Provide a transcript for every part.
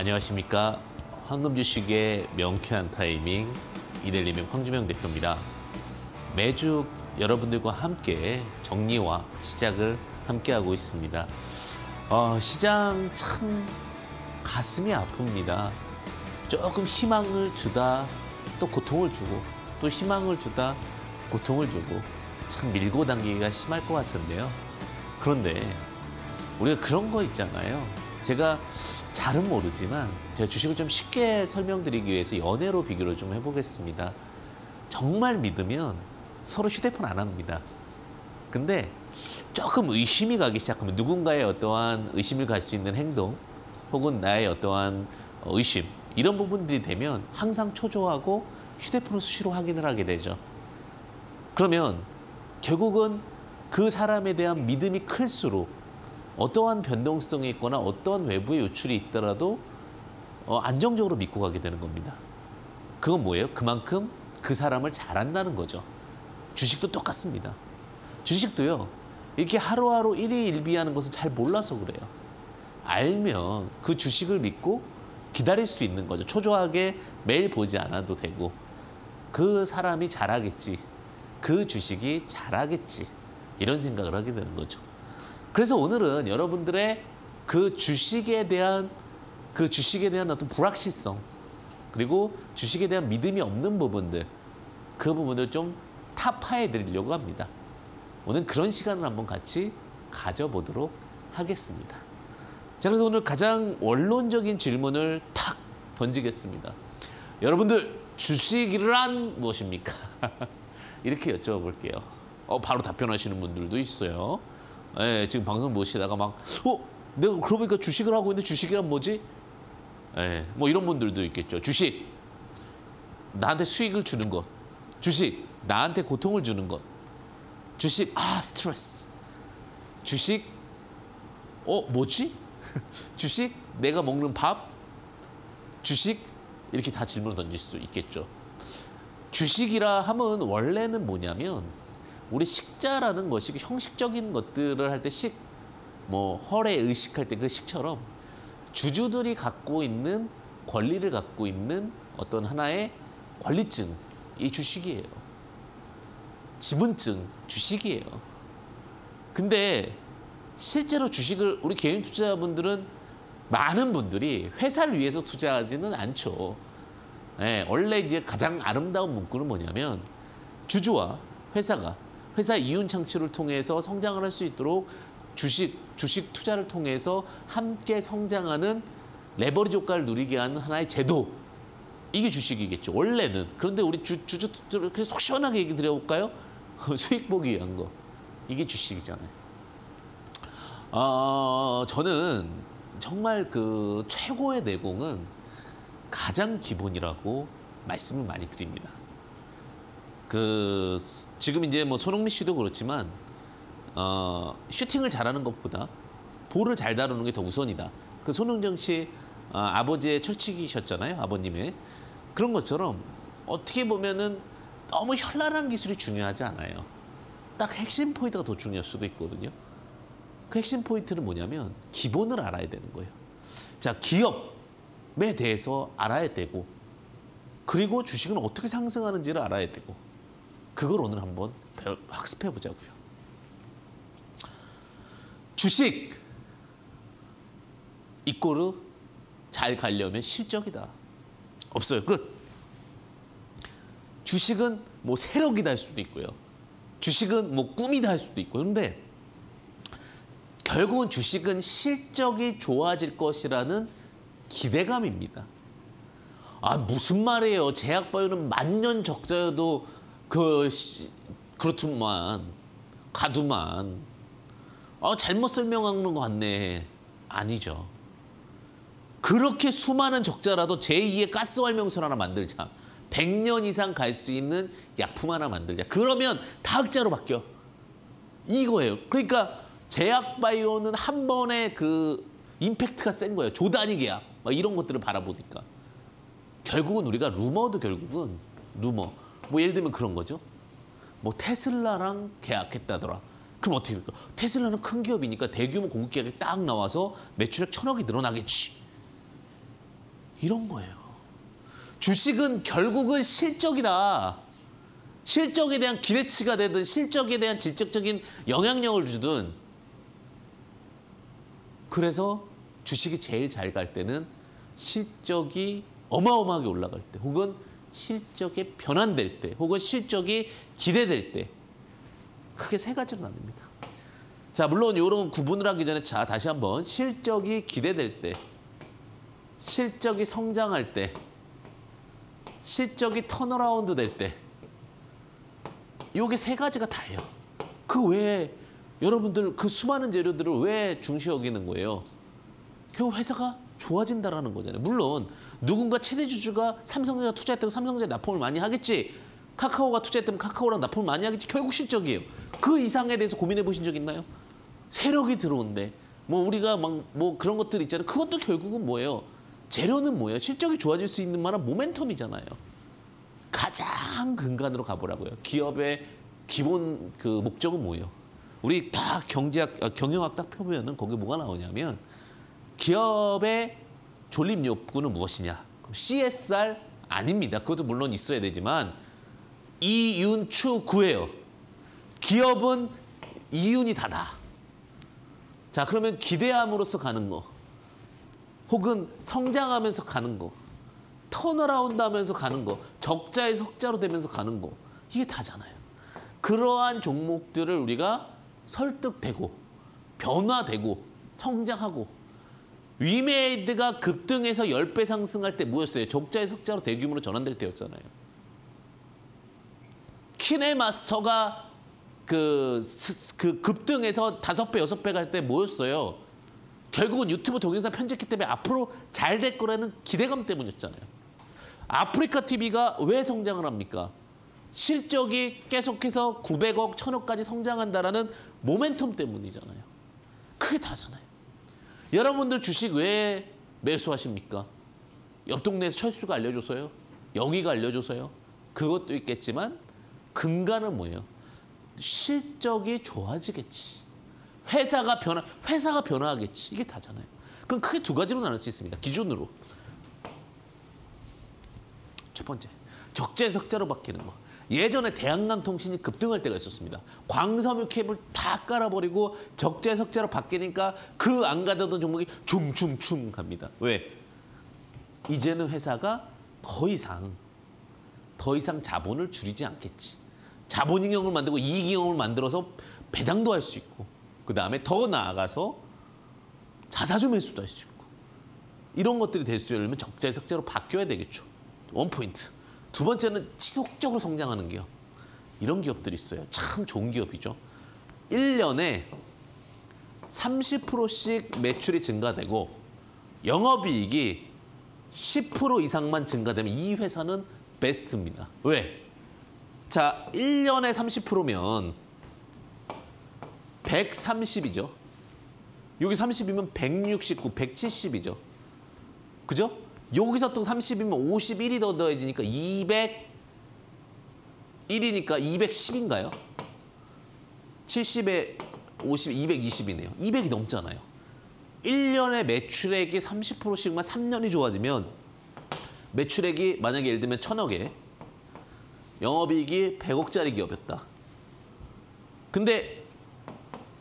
안녕하십니까. 황금 주식의 명쾌한 타이밍 이델리명 황주명 대표입니다. 매주 여러분들과 함께 정리와 시작을 함께하고 있습니다. 어, 시장 참 가슴이 아픕니다. 조금 희망을 주다 또 고통을 주고 또 희망을 주다 고통을 주고 참 밀고 당기기가 심할 것 같은데요. 그런데 우리가 그런 거 있잖아요. 제가 잘은 모르지만 제가 주식을 좀 쉽게 설명드리기 위해서 연애로 비교를 좀 해보겠습니다. 정말 믿으면 서로 휴대폰 안 합니다. 근데 조금 의심이 가기 시작하면 누군가의 어떠한 의심을 갈 수 있는 행동 혹은 나의 어떠한 의심 이런 부분들이 되면 항상 초조하고 휴대폰을 수시로 확인을 하게 되죠. 그러면 결국은 그 사람에 대한 믿음이 클수록 어떠한 변동성이 있거나 어떠한 외부의 요출이 있더라도 어, 안정적으로 믿고 가게 되는 겁니다. 그건 뭐예요? 그만큼 그 사람을 잘 안다는 거죠. 주식도 똑같습니다. 주식도요. 이렇게 하루하루 일희일비하는 것은 잘 몰라서 그래요. 알면 그 주식을 믿고 기다릴 수 있는 거죠. 초조하게 매일 보지 않아도 되고 그 사람이 잘하겠지. 그 주식이 잘하겠지. 이런 생각을 하게 되는 거죠. 그래서 오늘은 여러분들의 그 주식에 대한 그 주식에 대한 어떤 불확실성 그리고 주식에 대한 믿음이 없는 부분들 그 부분을 좀 타파해 드리려고 합니다. 오늘 그런 시간을 한번 같이 가져보도록 하겠습니다. 자, 그래서 오늘 가장 원론적인 질문을 탁 던지겠습니다. 여러분들 주식이란 무엇입니까? 이렇게 여쭤볼게요. 어, 바로 답변하시는 분들도 있어요. 예, 지금 방송 보시다가 막, 어, 내가 그러고 보니까 주식을 하고 있는데 주식이란 뭐지? 예, 뭐 이런 분들도 있겠죠. 주식, 나한테 수익을 주는 것. 주식, 나한테 고통을 주는 것. 주식, 아, 스트레스. 주식, 어, 뭐지? 주식, 내가 먹는 밥. 주식, 이렇게 다 질문을 던질 수 있겠죠. 주식이라 하면 원래는 뭐냐면 우리 식자라는 것이 형식적인 것들을 할 때 식, 뭐 헐에 의식할 때 그 식처럼 주주들이 갖고 있는 권리를 갖고 있는 어떤 하나의 권리증, 이 주식이에요. 지분증, 주식이에요. 근데 실제로 주식을 우리 개인 투자자분들은 많은 분들이 회사를 위해서 투자하지는 않죠. 네, 원래 이제 가장 아름다운 문구는 뭐냐면 주주와 회사가 회사 이윤 창출을 통해서 성장을 할 수 있도록 주식 주식 투자를 통해서 함께 성장하는 레버리지 효과를 누리게 하는 하나의 제도. 이게 주식이겠죠. 원래는. 그런데 우리 주, 주주들 속 시원하게 얘기 드려볼까요? 수익 보기 위한 거. 이게 주식이잖아요. 어, 저는 정말 그 최고의 내공은 가장 기본이라고 말씀을 많이 드립니다. 그 지금 이제 뭐 손흥민 씨도 그렇지만 어, 슈팅을 잘하는 것보다 볼을 잘 다루는 게 더 우선이다. 그 손흥정 씨 어, 아버지의 철칙이셨잖아요, 아버님의 그런 것처럼 어떻게 보면은 너무 현란한 기술이 중요하지 않아요. 딱 핵심 포인트가 더 중요할 수도 있거든요. 그 핵심 포인트는 뭐냐면 기본을 알아야 되는 거예요. 자, 기업에 대해서 알아야 되고 그리고 주식은 어떻게 상승하는지를 알아야 되고 그걸 오늘 한번 학습해 보자고요. 주식 이꼬르 잘 가려면 실적이다. 없어요. 끝. 주식은 뭐 세력이다 할 수도 있고요. 주식은 뭐 꿈이다 할 수도 있고. 그런데 결국은 주식은 실적이 좋아질 것이라는 기대감입니다. 아 무슨 말이에요? 제약바이오는 만년 적자여도 그 그렇지만 가두만 아 잘못 설명하는 것 같네. 아니죠. 그렇게 수많은 적자라도 제2의 가스 활명소 하나 만들자. 100년 이상 갈 수 있는 약품 하나 만들자. 그러면 다 흑자로 바뀌어. 이거예요. 그러니까 제약바이오는 한 번에 그 임팩트가 센 거예요. 조단위 계약. 막 이런 것들을 바라보니까. 결국은 우리가 루머도 결국은 루머. 뭐 예를 들면 그런 거죠. 뭐 테슬라랑 계약했다더라. 그럼 어떻게 될까? 테슬라는 큰 기업이니까 대규모 공급 계약이 딱 나와서 매출액 천억이 늘어나겠지. 이런 거예요. 주식은 결국은 실적이다. 실적에 대한 기대치가 되든 실적에 대한 질적적인 영향력을 주든 그래서 주식이 제일 잘 갈 때는 실적이 어마어마하게 올라갈 때 혹은 실적이 변환될 때 혹은 실적이 기대될 때 크게 세 가지로 나뉩니다. 자 물론 이런 구분을 하기 전에 자 다시 한번 실적이 기대될 때 실적이 성장할 때 실적이 turnaround 될 때 요게 세 가지가 다예요. 그 외에 여러분들 그 수많은 재료들을 왜 중시 여기는 거예요? 결국 회사가 좋아진다라는 거잖아요. 물론 누군가 최대 주주가 삼성전자 투자했다고 삼성전자 납품을 많이 하겠지. 카카오가 투자했다면 카카오랑 납품을 많이 하겠지. 결국 실적이에요. 그 이상에 대해서 고민해 보신 적 있나요? 세력이 들어온대. 뭐 우리가 막 뭐 그런 것들 있잖아요. 그것도 결국은 뭐예요? 재료는 뭐예요? 실적이 좋아질 수 있는 만한 모멘텀이잖아요. 가장 근간으로 가보라고요. 기업의 기본 그 목적은 뭐예요? 우리 다 경제학, 아, 경영학 딱 펴보면은 거기 뭐가 나오냐면 기업의 존립 욕구는 무엇이냐? CSR 아닙니다. 그것도 물론 있어야 되지만 이윤추 구예요. 기업은 이윤이 다다. 자 그러면 기대함으로써 가는 거 혹은 성장하면서 가는 거 turnaround 하면서 가는 거 적자에서 흑자로 되면서 가는 거 이게 다잖아요. 그러한 종목들을 우리가 설득되고 변화되고 성장하고 위메이드가 급등해서 10배 상승할 때 뭐였어요? 적자에서 흑자로 대규모로 전환될 때였잖아요. 키네마스터가 그, 그 급등해서 다섯 배 여섯 배갈 때 뭐였어요? 결국은 유튜브 동영상 편집기 때문에 앞으로 잘 될 거라는 기대감 때문이었잖아요. 아프리카 TV가 왜 성장을 합니까? 실적이 계속해서 900억, 1000억까지 성장한다라는 모멘텀 때문이잖아요. 그게 다잖아요. 여러분들 주식 왜 매수하십니까? 옆 동네에서 철수가 알려줘서요? 영희가 알려줘서요? 그것도 있겠지만 근간은 뭐예요? 실적이 좋아지겠지. 회사가 변화, 회사가 변화하겠지. 이게 다잖아요. 그럼 크게 두 가지로 나눌 수 있습니다. 기준으로. 첫 번째, 적재적자로 바뀌는 거. 예전에 대한강통신이 급등할 때가 있었습니다. 광섬유 캡을 다 깔아버리고 적재적자로 바뀌니까 그 안 가던 종목이 춤춤춤 갑니다. 왜? 이제는 회사가 더 이상 더 이상 자본을 줄이지 않겠지. 자본잉여금을 만들고 이익잉여금을 만들어서 배당도 할 수 있고 그 다음에 더 나아가서 자사주 매수도 할 수 있고 이런 것들이 될 수 있려면 적재적자로 바뀌어야 되겠죠. 원 포인트. 두 번째는 지속적으로 성장하는 기업. 이런 기업들이 있어요. 참 좋은 기업이죠. 1년에 30%씩 매출이 증가되고 영업이익이 10% 이상만 증가되면 이 회사는 베스트입니다. 왜? 자, 1년에 30%면 130이죠. 여기 30이면 169, 170이죠. 그죠? 여기서 또 30이면 51이 더 더해지니까 201이니까 210인가요? 70에 50, 220이네요. 200이 넘잖아요. 1년에 매출액이 30%씩만 3년이 좋아지면 매출액이 만약에 예를 들면 천억에 영업이익이 100억짜리 기업이었다. 근데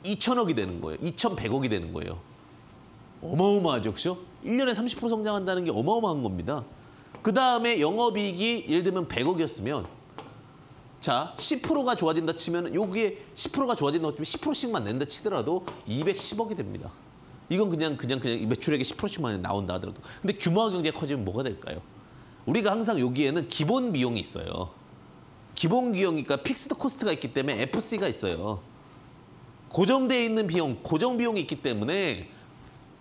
2천억이 되는 거예요. 2,100억이 되는 거예요. 어마어마하죠, 그죠? 1년에 30% 성장한다는 게 어마어마한 겁니다. 그 다음에 영업이익이 예를 들면 100억이었으면 자, 10%가 좋아진다 치면 여기에 10%가 좋아진다고 치면 10%씩만 낸다 치더라도 210억이 됩니다. 이건 그냥 그냥 그냥 매출액의 10%씩만 나온다 하더라도. 근데 규모의 경제가 커지면 뭐가 될까요? 우리가 항상 여기에는 기본 비용이 있어요. 기본 비용이니까 fixed cost가 있기 때문에 FC가 있어요. 고정되어 있는 비용, 고정 비용이 있기 때문에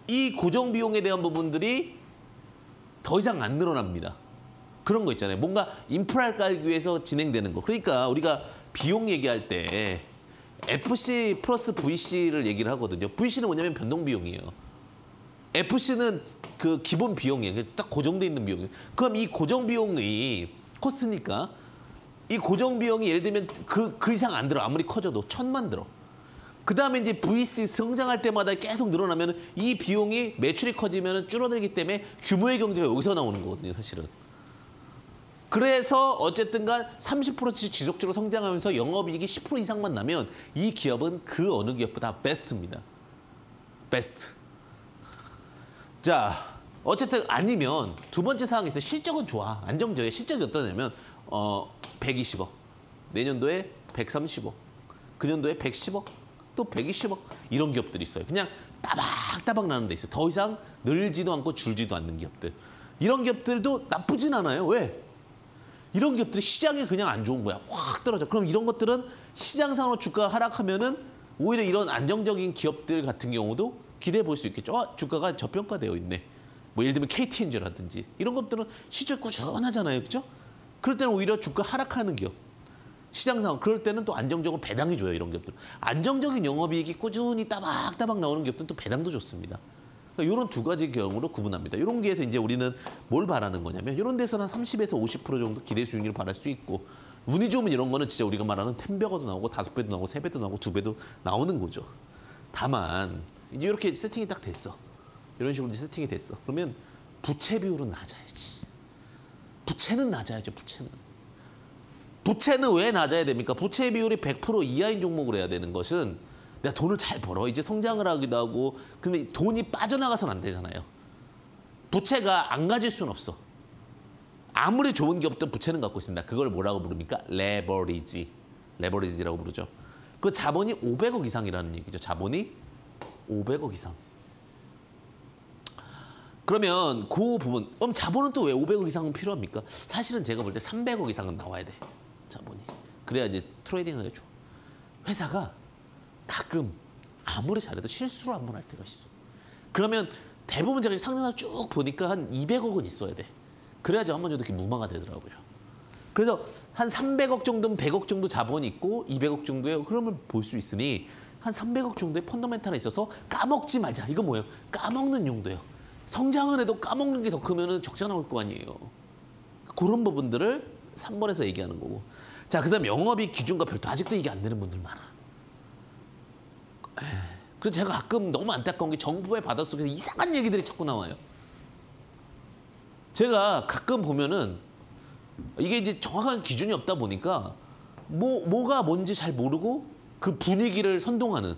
이 고정 비용에 대한 부분들이 더 이상 안 늘어납니다. 그런 거 있잖아요. 뭔가 인프라를 깔기 위해서 진행되는 거. 그러니까 우리가 비용 얘기할 때 FC 플러스 VC를 얘기를 하거든요. VC는 뭐냐면 변동 비용이에요. FC는 그 기본 비용이에요. 딱 고정돼 있는 비용이에요. 그럼 이 고정 비용이 코스니까 이 고정 비용이 예를 들면 그, 그 이상 안 들어. 아무리 커져도 천만 들어. 그 다음에 이제 VC 성장할 때마다 계속 늘어나면 이 비용이 매출이 커지면 줄어들기 때문에 규모의 경제가 여기서 나오는 거거든요, 사실은. 그래서 어쨌든 간 30%씩 지속적으로 성장하면서 영업이익이 10% 이상만 나면 이 기업은 그 어느 기업보다 베스트입니다. 베스트. 자, 어쨌든 아니면 두 번째 있어요. 실적은 좋아. 안정적이야. 실적이 어떠냐면 어 120억. 내년도에 130억. 그 년도에 110억. 또 120억. 이런 기업들이 있어요. 그냥 따박따박 나는 데 있어요. 더 이상 늘지도 않고 줄지도 않는 기업들. 이런 기업들도 나쁘진 않아요. 왜? 이런 기업들이 시장이 그냥 안 좋은 거야. 확 떨어져. 그럼 이런 것들은 시장상으로 주가가 하락하면은 오히려 이런 안정적인 기업들 같은 경우도 기대해 볼 수 있겠죠. 아, 주가가 저평가되어 있네. 뭐 예를 들면 KTNG라든지 이런 것들은 시절 꾸준하잖아요. 그죠? 그럴 때는 오히려 주가 하락하는 기업. 시장상 그럴 때는 또 안정적으로 배당이 줘요. 이런 기업들. 안정적인 영업이익이 꾸준히 따박따박 나오는 기업들은 또 배당도 좋습니다. 그러니까 이런 두 가지 경우로 구분합니다. 이런 게에서 이제 우리는 뭘 바라는 거냐면 이런 데서는 30에서 50% 정도 기대 수익률을 바랄 수 있고 운이 좋으면 이런 거는 진짜 우리가 말하는 10배가도 나오고 다섯 배도 나오고 세 배도 나오고 두 배도 나오는 거죠. 다만 이제 이렇게 세팅이 딱 됐어. 이런 식으로 이제 세팅이 됐어. 그러면 부채 비율은 낮아야지. 부채는 낮아야죠. 부채는. 부채는 왜 낮아야 됩니까? 부채 비율이 100% 이하인 종목을 해야 되는 것은 내가 돈을 잘 벌어. 이제 성장을 하기도 하고. 근데 돈이 빠져나가선 안 되잖아요. 부채가 안 가질 수는 없어. 아무리 좋은 기업도 부채는 갖고 있습니다. 그걸 뭐라고 부릅니까? 레버리지. 레버리지라고 부르죠. 그 자본이 500억 이상이라는 얘기죠. 자본이 500억 이상. 그러면 그 부분, 그럼 자본은 또 왜 500억 이상은 필요합니까? 사실은 제가 볼 때 300억 이상은 나와야 돼. 그래야 이제 트레이딩하기 좋아. 회사가 가끔 아무리 잘해도 실수를 한 번 할 때가 있어. 그러면 대부분 제가 상장사 쭉 보니까 한 200억은 있어야 돼. 그래야지 한번 정도 이렇게 무마가 되더라고요. 그래서 한 300억 정도는 100억 정도 자본이 있고 200억 정도의 흐름을 볼 수 있으니 한 300억 정도의 펀더멘탈에 있어서 까먹지 말자. 이거 뭐예요? 까먹는 용도예요. 성장을 해도 까먹는 게 더 크면 적자 나올 거 아니에요. 그런 부분들을 3번에서 얘기하는 거고. 자, 그 다음 영업이 기준과 별도 아직도 이게 안 되는 분들 많아. 그래서 제가 가끔 너무 안타까운 게 정부의 바닷속에서 이상한 얘기들이 자꾸 나와요. 제가 가끔 보면은 이게 이제 정확한 기준이 없다 보니까 뭐, 뭐가 뭔지 잘 모르고 그 분위기를 선동하는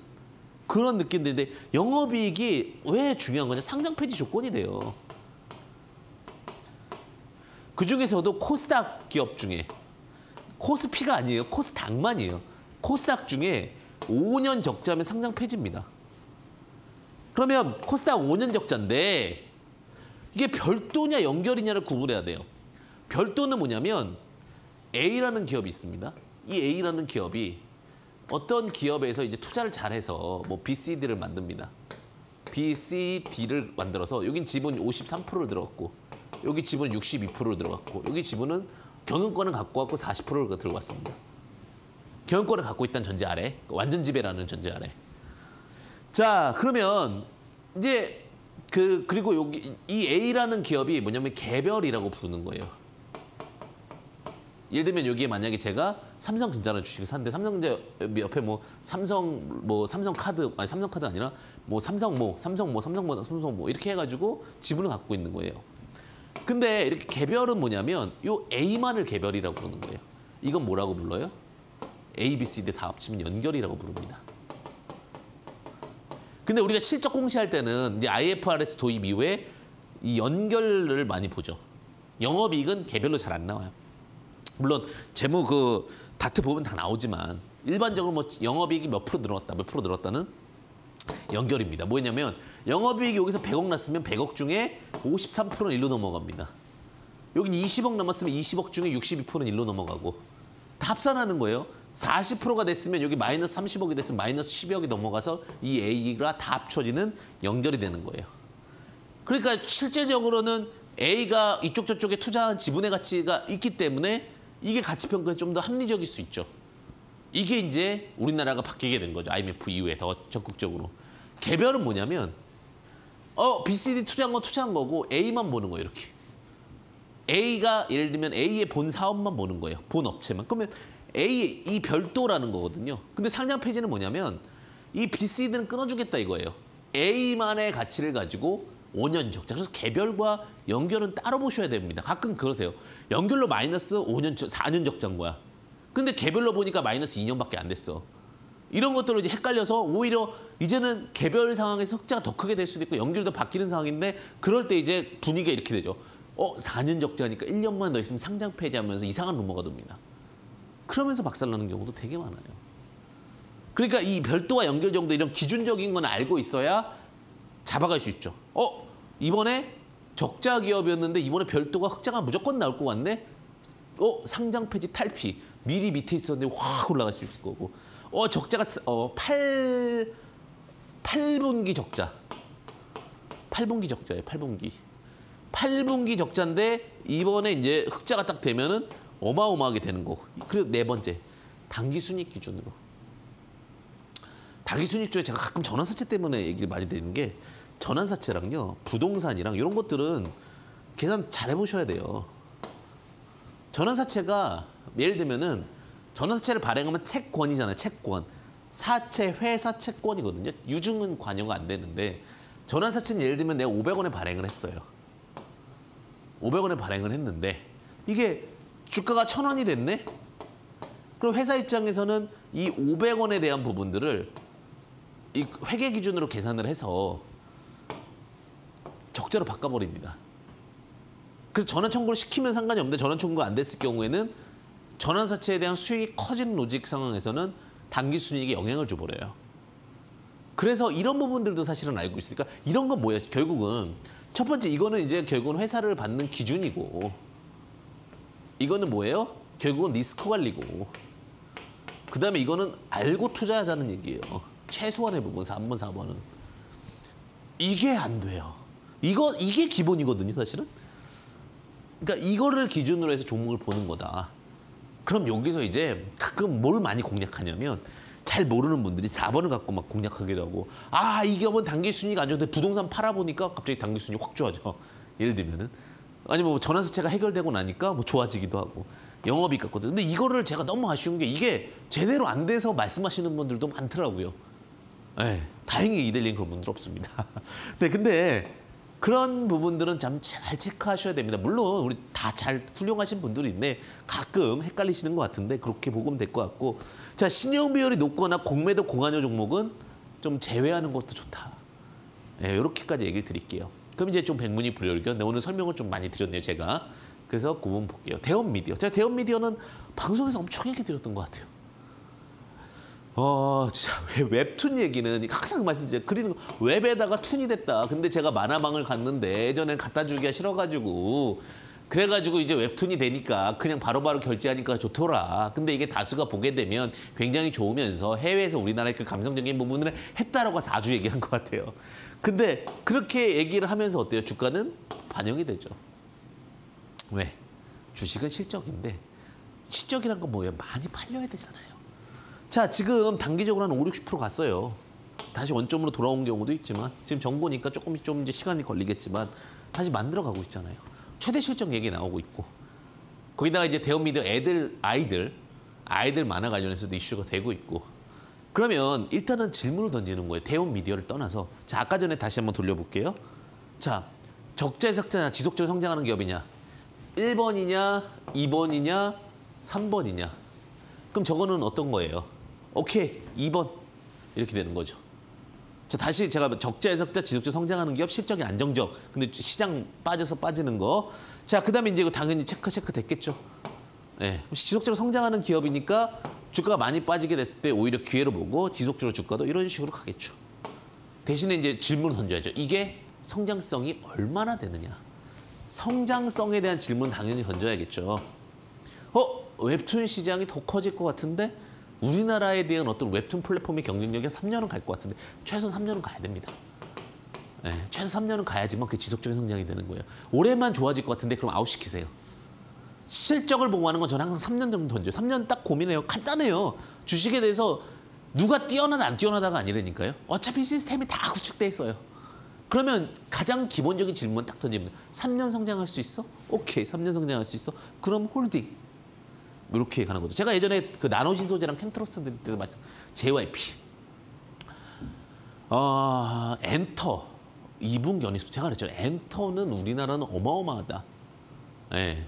그런 느낌인데 영업이익이 왜 중요한 거냐 상장 폐지 조건이 돼요. 그 중에서도 코스닥 기업 중에 코스피가 아니에요. 코스닥만이에요. 코스닥 중에 5년 적자면 상장 폐지입니다. 그러면 코스닥 5년 적자인데 이게 별도냐 연결이냐를 구분해야 돼요. 별도는 뭐냐면 A라는 기업이 있습니다. 이 A라는 기업이 어떤 기업에서 이제 투자를 잘해서 뭐 BCD를 만듭니다. BCD를 만들어서 여긴 지분 53%를 들어갔고 여기 지분은 62%를 들어갔고 여기 지분은 경영권은 갖고 왔고 40%를 들고 왔습니다. 경영권을 갖고 있다는 전제 아래 완전 지배라는 전제 아래 자 그러면 이제 그 그리고 여기 이 A라는 기업이 뭐냐면 개별이라고 부르는 거예요. 예를 들면 여기에 만약에 제가 삼성전자라는 주식을 샀는데 삼성전자 옆에 뭐 삼성 뭐 삼성카드 아니 삼성카드 아니라 뭐 삼성모 삼성모 삼성모 삼성모 이렇게 해가지고 지분을 갖고 있는 거예요. 근데 이렇게 개별은 뭐냐면 요 A만을 개별이라고 부르는 거예요. 이건 뭐라고 불러요? A, B, C, D 다 합치면 연결이라고 부릅니다. 근데 우리가 실적 공시할 때는 이제 IFRS 도입 이후에 이 연결을 많이 보죠. 영업이익은 개별로 잘 안 나와요. 물론 재무 그 다트 보면 다 나오지만 일반적으로 뭐 영업이익이 몇 프로 늘었다, 몇 프로 늘었다는 연결입니다. 뭐냐면 영업이익이 여기서 100억 났으면 100억 중에 53%는 일로 넘어갑니다. 여긴 20억 남았으면 20억 중에 62%는 일로 넘어가고 다 합산하는 거예요. 40%가 됐으면 여기 마이너스 30억이 됐으면 마이너스 10억이 넘어가서 이 A가 다 합쳐지는 연결이 되는 거예요. 그러니까 실제적으로는 A가 이쪽 저쪽에 투자한 지분의 가치가 있기 때문에 이게 가치 평가에 좀 더 합리적일 수 있죠. 이게 이제 우리나라가 바뀌게 된 거죠. IMF 이후에 더 적극적으로. 개별은 뭐냐면 어 BCD 투자한 건 투자한 거고 A만 보는 거예요. 이렇게. A가 예를 들면 A의 본 사업만 보는 거예요. 본 업체만. 그러면 A 이 별도라는 거거든요. 근데 상장 폐지는 뭐냐면 이 BCD는 끊어주겠다 이거예요. A만의 가치를 가지고 5년 적자. 그래서 개별과 연결은 따로 보셔야 됩니다. 가끔 그러세요. 연결로 마이너스 5년, 4년 적자인 거야. 근데 개별로 보니까 마이너스 2년밖에 안 됐어. 이런 것들로 이제 헷갈려서 오히려 이제는 개별 상황에서 흑자가 더 크게 될 수도 있고 연결도 바뀌는 상황인데 그럴 때 이제 분위기가 이렇게 되죠. 어, 4년 적자니까 1년만 더 있으면 상장 폐지하면서 이상한 루머가 돕니다. 그러면서 박살나는 경우도 되게 많아요. 그러니까 이 별도와 연결 정도 이런 기준적인 건 알고 있어야 잡아갈 수 있죠. 어, 이번에 적자 기업이었는데 이번에 별도가 흑자가 무조건 나올 것 같네. 어, 상장 폐지 탈피. 미리 밑에 있었는데 확 올라갈 수 있을 거고. 어, 적자가 어, 8 8분기 적자. 8분기 적자예요. 8분기. 8분기 적자인데 이번에 이제 흑자가 딱 되면은 어마어마하게 되는 거고. 그리고 네 번째. 단기 순익 기준으로. 단기 순익 중에 제가 가끔 전환사채 때문에 얘기를 많이 드리는 게 전환사채랑요. 부동산이랑 이런 것들은 계산 잘 해보셔야 돼요. 전환사채가 예를 들면은 전환사채를 발행하면 채권이잖아요. 채권. 사채, 회사 채권이거든요. 유증은 관여가 안 되는데 전환사채는 예를 들면 내가 500원에 발행을 했어요. 500원에 발행을 했는데 이게 주가가 1000원이 됐네? 그럼 회사 입장에서는 이 500원에 대한 부분들을 이 회계 기준으로 계산을 해서 적자로 바꿔버립니다. 그래서 전환 청구를 시키면 상관이 없는데 전환 청구가 안 됐을 경우에는 전환사채에 대한 수익이 커지는 로직 상황에서는 단기 순이익에 영향을 줘버려요. 그래서 이런 부분들도 사실은 알고 있으니까 이런 건 뭐예요? 결국은 첫 번째 이거는 이제 결국은 회사를 받는 기준이고 이거는 뭐예요? 결국은 리스크 관리고 그다음에 이거는 알고 투자하자는 얘기예요. 최소한의 부분 3번 4번은 이게 안 돼요. 이거 이게 기본이거든요, 사실은. 그러니까 이거를 기준으로 해서 종목을 보는 거다. 그럼 여기서 이제 가끔 뭘 많이 공략하냐면 잘 모르는 분들이 4번을 갖고 막 공략하기도 하고 아, 이 기업은 단기 순위가 안 좋은데 부동산 팔아보니까 갑자기 단기 순위 확 좋아져. 예를 들면은 아니면 뭐 전환사채가 해결되고 나니까 뭐 좋아지기도 하고 영업이 깎거든. 근데 이거를 제가 너무 아쉬운 게 이게 제대로 안 돼서 말씀하시는 분들도 많더라고요. 네, 다행히 이들린 그런 분들 없습니다. 네, 근데 그런 부분들은 참 잘 체크하셔야 됩니다. 물론 우리 다 잘 훌륭하신 있네. 가끔 헷갈리시는 것 같은데 그렇게 보면 될 것 같고 자 신용 비율이 높거나 공매도 공환여 종목은 좀 제외하는 것도 좋다. 네, 이렇게까지 얘기를 드릴게요. 그럼 이제 좀 백문이 불여일견. 네, 오늘 설명을 좀 많이 드렸네요, 제가. 그래서 구분 볼게요. 대원 미디어. 제가 대원 미디어는 방송에서 엄청 얘기 드렸던 것 같아요. 어, 진짜 웹툰 얘기는 항상 말씀드려요. 그리는 거, 웹에다가 툰이 됐다. 근데 제가 만화방을 갔는데 예전엔 갖다 주기가 싫어가지고 그래가지고 이제 웹툰이 되니까 그냥 바로 바로 결제하니까 좋더라. 근데 이게 다수가 보게 되면 굉장히 좋으면서 해외에서 우리나라의 그 감성적인 부분을 했다라고 해서 아주 얘기한 것 같아요. 근데 그렇게 얘기를 하면서 어때요? 주가는 반영이 되죠. 왜? 주식은 실적인데 실적이란 건 뭐예요? 많이 팔려야 되잖아요. 자, 지금 단기적으로 한 5, 60% 갔어요. 다시 원점으로 돌아온 경우도 있지만 지금 정보니까 조금 좀 이제 시간이 걸리겠지만 다시 만들어 가고 있잖아요. 최대 실적 얘기 나오고 있고 거기다가 이제 대형 미디어 애들 아이들 아이들 만화 관련해서도 이슈가 되고 있고 그러면 일단은 질문을 던지는 거예요. 대형 미디어를 떠나서 자 아까 전에 다시 한번 돌려볼게요. 자 적자 해석자나 지속적으로 성장하는 기업이냐 1번이냐 2번이냐 3번이냐 그럼 저거는 어떤 거예요? 오케이 2번 이렇게 되는 거죠. 자 다시 제가 적자 해석자 지속적 성장하는 기업 실적이 안정적 근데 시장 빠져서 빠지는 거 자 그다음에 이제 이거 당연히 체크 체크 됐겠죠. 네, 지속적으로 성장하는 기업이니까 주가가 많이 빠지게 됐을 때 오히려 기회로 보고 지속적으로 주가도 이런 식으로 가겠죠. 대신에 이제 질문을 던져야죠. 이게 성장성이 얼마나 되느냐. 성장성에 대한 질문 당연히 던져야겠죠. 어? 웹툰 시장이 더 커질 것 같은데 우리나라에 대한 어떤 웹툰 플랫폼의 경쟁력이 3년은 갈 것 같은데 최소 3년은 가야 됩니다. 네, 최소 3년은 가야지만 그 지속적인 성장이 되는 거예요. 올해만 좋아질 것 같은데 그럼 아웃시키세요. 실적을 보고 하는 건 저는 항상 3년 정도 던져요. 3년 딱 고민해요. 간단해요. 주식에 대해서 누가 뛰어나다 안 뛰어나다가 아니라니까요. 어차피 시스템이 다 구축돼 있어요. 그러면 가장 기본적인 질문 딱 던집니다. 3년 성장할 수 있어? 오케이, 3년 성장할 수 있어? 그럼 홀딩. 이렇게 가는 거죠. 제가 예전에 그 나노신소재랑 켐트로스 때도 말씀, JYP. 어, 엔터 2분기 연입 제가 그랬죠. 엔터는 우리나라는 어마어마하다. 예.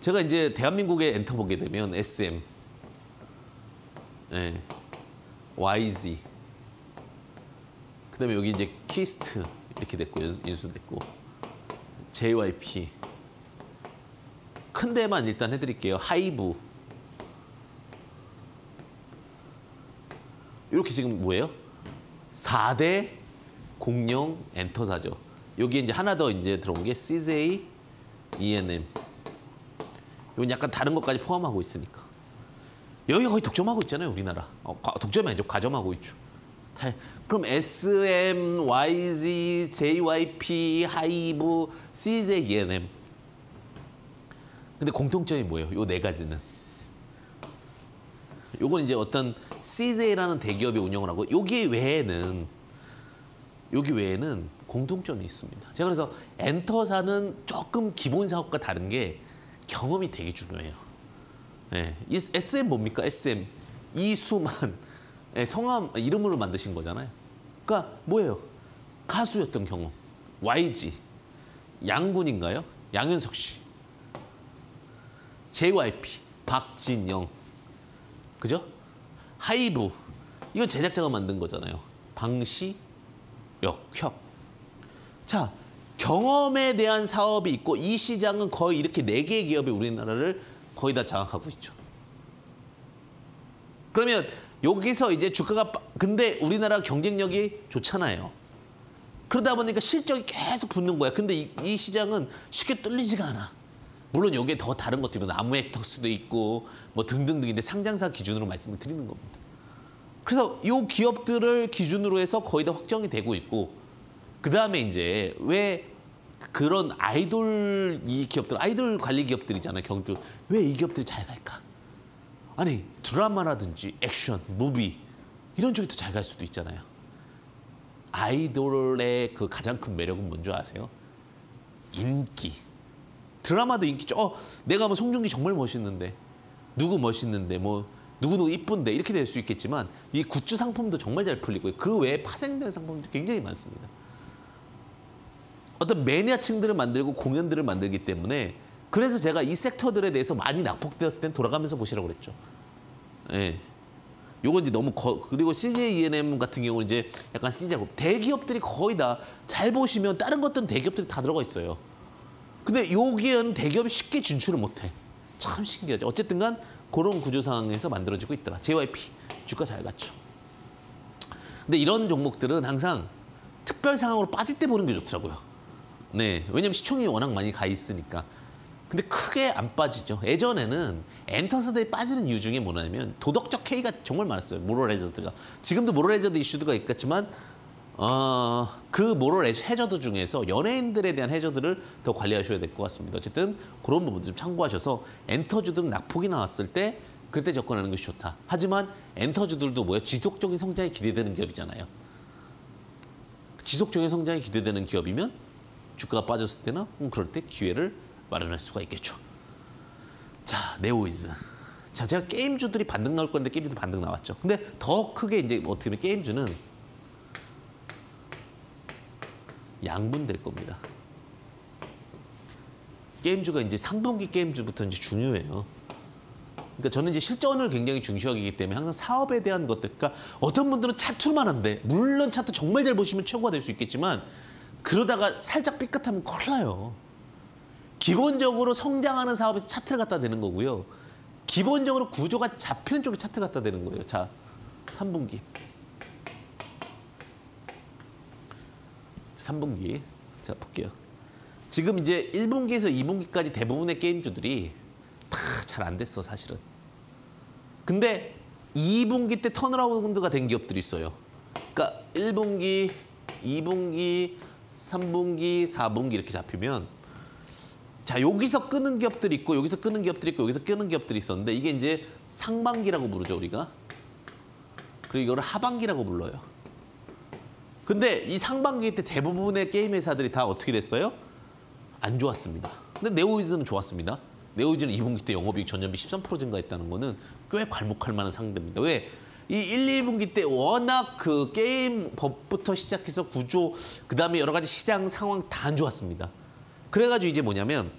제가 이제 대한민국에 엔터 보게 되면 SM, 예. YG, 그 다음에 여기 이제 키이스트 이렇게 됐고 인수됐고 JYP 큰 데만 일단 해드릴게요. 하이브 이렇게 지금 뭐예요? 4대 공룡 엔터사죠. 여기 이제 하나 더 이제 들어온 게 CJ, ENM. 이건 약간 다른 것까지 포함하고 있으니까. 여기 거의 독점하고 있잖아요, 우리나라. 어, 과- 독점이 아니죠, 가점하고 있죠. 다- 그럼 SM, YZ, JYP, 하이브, CJ, ENM. 근데 공통점이 뭐예요? 요 네 가지는. 요건 이제 어떤 CJ라는 대기업이 운영을 하고 여기 외에는 여기 외에는 공통점이 있습니다. 제가 그래서 엔터사는 조금 기본 사업과 다른 게 경험이 되게 중요해요. 예, 이 SM 뭡니까? SM 이수만 예, 성함 이름으로 만드신 거잖아요. 그러니까 뭐예요? 가수였던 경험. YG 양군인가요? 양현석 씨. JYP 박진영. 그죠? 하이브 이거 제작자가 만든 거잖아요. 방시 역 혁. 자 경험에 대한 사업이 있고 이 시장은 거의 이렇게 네 개의 기업이 우리나라를 거의 다 장악하고 있죠. 그러면 여기서 이제 주가가 빠- 근데 우리나라 경쟁력이 좋잖아요. 그러다 보니까 실적이 계속 붙는 거야. 근데 이, 이 시장은 쉽게 뚫리지가 않아. 물론 여기에 더 다른 것도 있고 나무 헥터스도 있고 뭐 등등등인데 상장사 기준으로 말씀을 드리는 겁니다. 그래서 이 기업들을 기준으로 해서 거의 다 확정이 되고 있고 그 다음에 이제 왜 그런 아이돌 이 기업들 아이돌 관리 기업들이잖아요 경주 왜 이 기업들이 잘 갈까? 아니 드라마라든지 액션, 무비 이런 쪽이 더 잘 갈 수도 있잖아요. 아이돌의 그 가장 큰 매력은 뭔지 아세요? 인기. 드라마도 인기죠. 어, 내가 뭐 송중기 정말 멋있는데 누구 멋있는데 뭐 누구 누구 이쁜데 이렇게 될 수 있겠지만 이 굿즈 상품도 정말 잘 풀리고 그 외에 파생된 상품도 굉장히 많습니다. 어떤 매니아층들을 만들고 공연들을 만들기 때문에 그래서 제가 이 섹터들에 대해서 많이 낙폭되었을 땐 돌아가면서 보시라고 그랬죠. 예. 요건 이제 너무 거, 그리고 CJ ENM 같은 경우는 이제 약간 CJ고 대기업들이 거의 다 잘 보시면 다른 것들은 대기업들이 다 들어가 있어요. 근데 여기에는 대기업이 쉽게 진출을 못해. 참 신기하죠. 어쨌든 간 그런 구조 상황에서 만들어지고 있더라. JYP 주가 잘 갔죠. 근데 이런 종목들은 항상 특별 상황으로 빠질 때 보는 게 좋더라고요. 네, 왜냐면 시총이 워낙 많이 가 있으니까. 근데 크게 안 빠지죠. 예전에는 엔터사들이 빠지는 이유 중에 뭐냐면 도덕적 해이가 정말 많았어요. 모럴 해저드가. 지금도 moral hazard 이슈가 있겠지만 어, 그 moral hazard 중에서 연예인들에 대한 hazard를 더 관리하셔야 될 것 같습니다. 어쨌든 그런 부분 좀 참고하셔서 엔터주등 낙폭이 나왔을 때 그때 접근하는 것이 좋다. 하지만 엔터주들도 뭐야 지속적인 성장이 기대되는 기업이잖아요. 지속적인 성장이 기대되는 기업이면 주가가 빠졌을 때나 음, 그럴 때 기회를 마련할 수가 있겠죠. 자, 네오위즈. 자, 제가 게임주들이 반등 나올 건데 게임주도 반등 나왔죠. 근데 더 크게 이제 어떻게 보면 게임주는 양분될 겁니다. 게임주가 이제 3분기 게임주부터 이제 중요해요. 그러니까 저는 이제 실전을 굉장히 중시하기 때문에 항상 사업에 대한 것들, 그러니까 어떤 분들은 차트로만 한데 물론 차트 정말 잘 보시면 최고가 될 수 있겠지만 그러다가 살짝 삐끗하면 큰일 나요. 기본적으로 성장하는 사업에서 차트를 갖다 대는 거고요. 기본적으로 구조가 잡히는 쪽에 차트 갖다 대는 거예요. 자, 3분기. 3분기. 자, 볼게요. 지금 이제 1분기에서 2분기까지 대부분의 게임주들이 다 잘 안 됐어, 사실은. 근데 2분기 때 턴어라운드가 된 기업들이 있어요. 그러니까 1분기, 2분기, 3분기, 4분기 이렇게 잡히면 자, 여기서 끄는 기업들이 있고 여기서 끄는 기업들이 있고 여기서 끄는 기업들이 있었는데 이게 이제 상반기라고 부르죠, 우리가. 그리고 이거를 하반기라고 불러요. 근데 이 상반기 때 대부분의 게임 회사들이 다 어떻게 됐어요? 안 좋았습니다. 근데 네오이즈는 좋았습니다. 네오이즈는 2분기 때 영업이익 전년비 13% 증가했다는 거는 꽤 괄목할 만한 상대입니다. 왜? 이 1, 2분기 때 워낙 그 게임 법부터 시작해서 구조, 그 다음에 여러 가지 시장 상황 다 안 좋았습니다. 그래가지고 이제 뭐냐면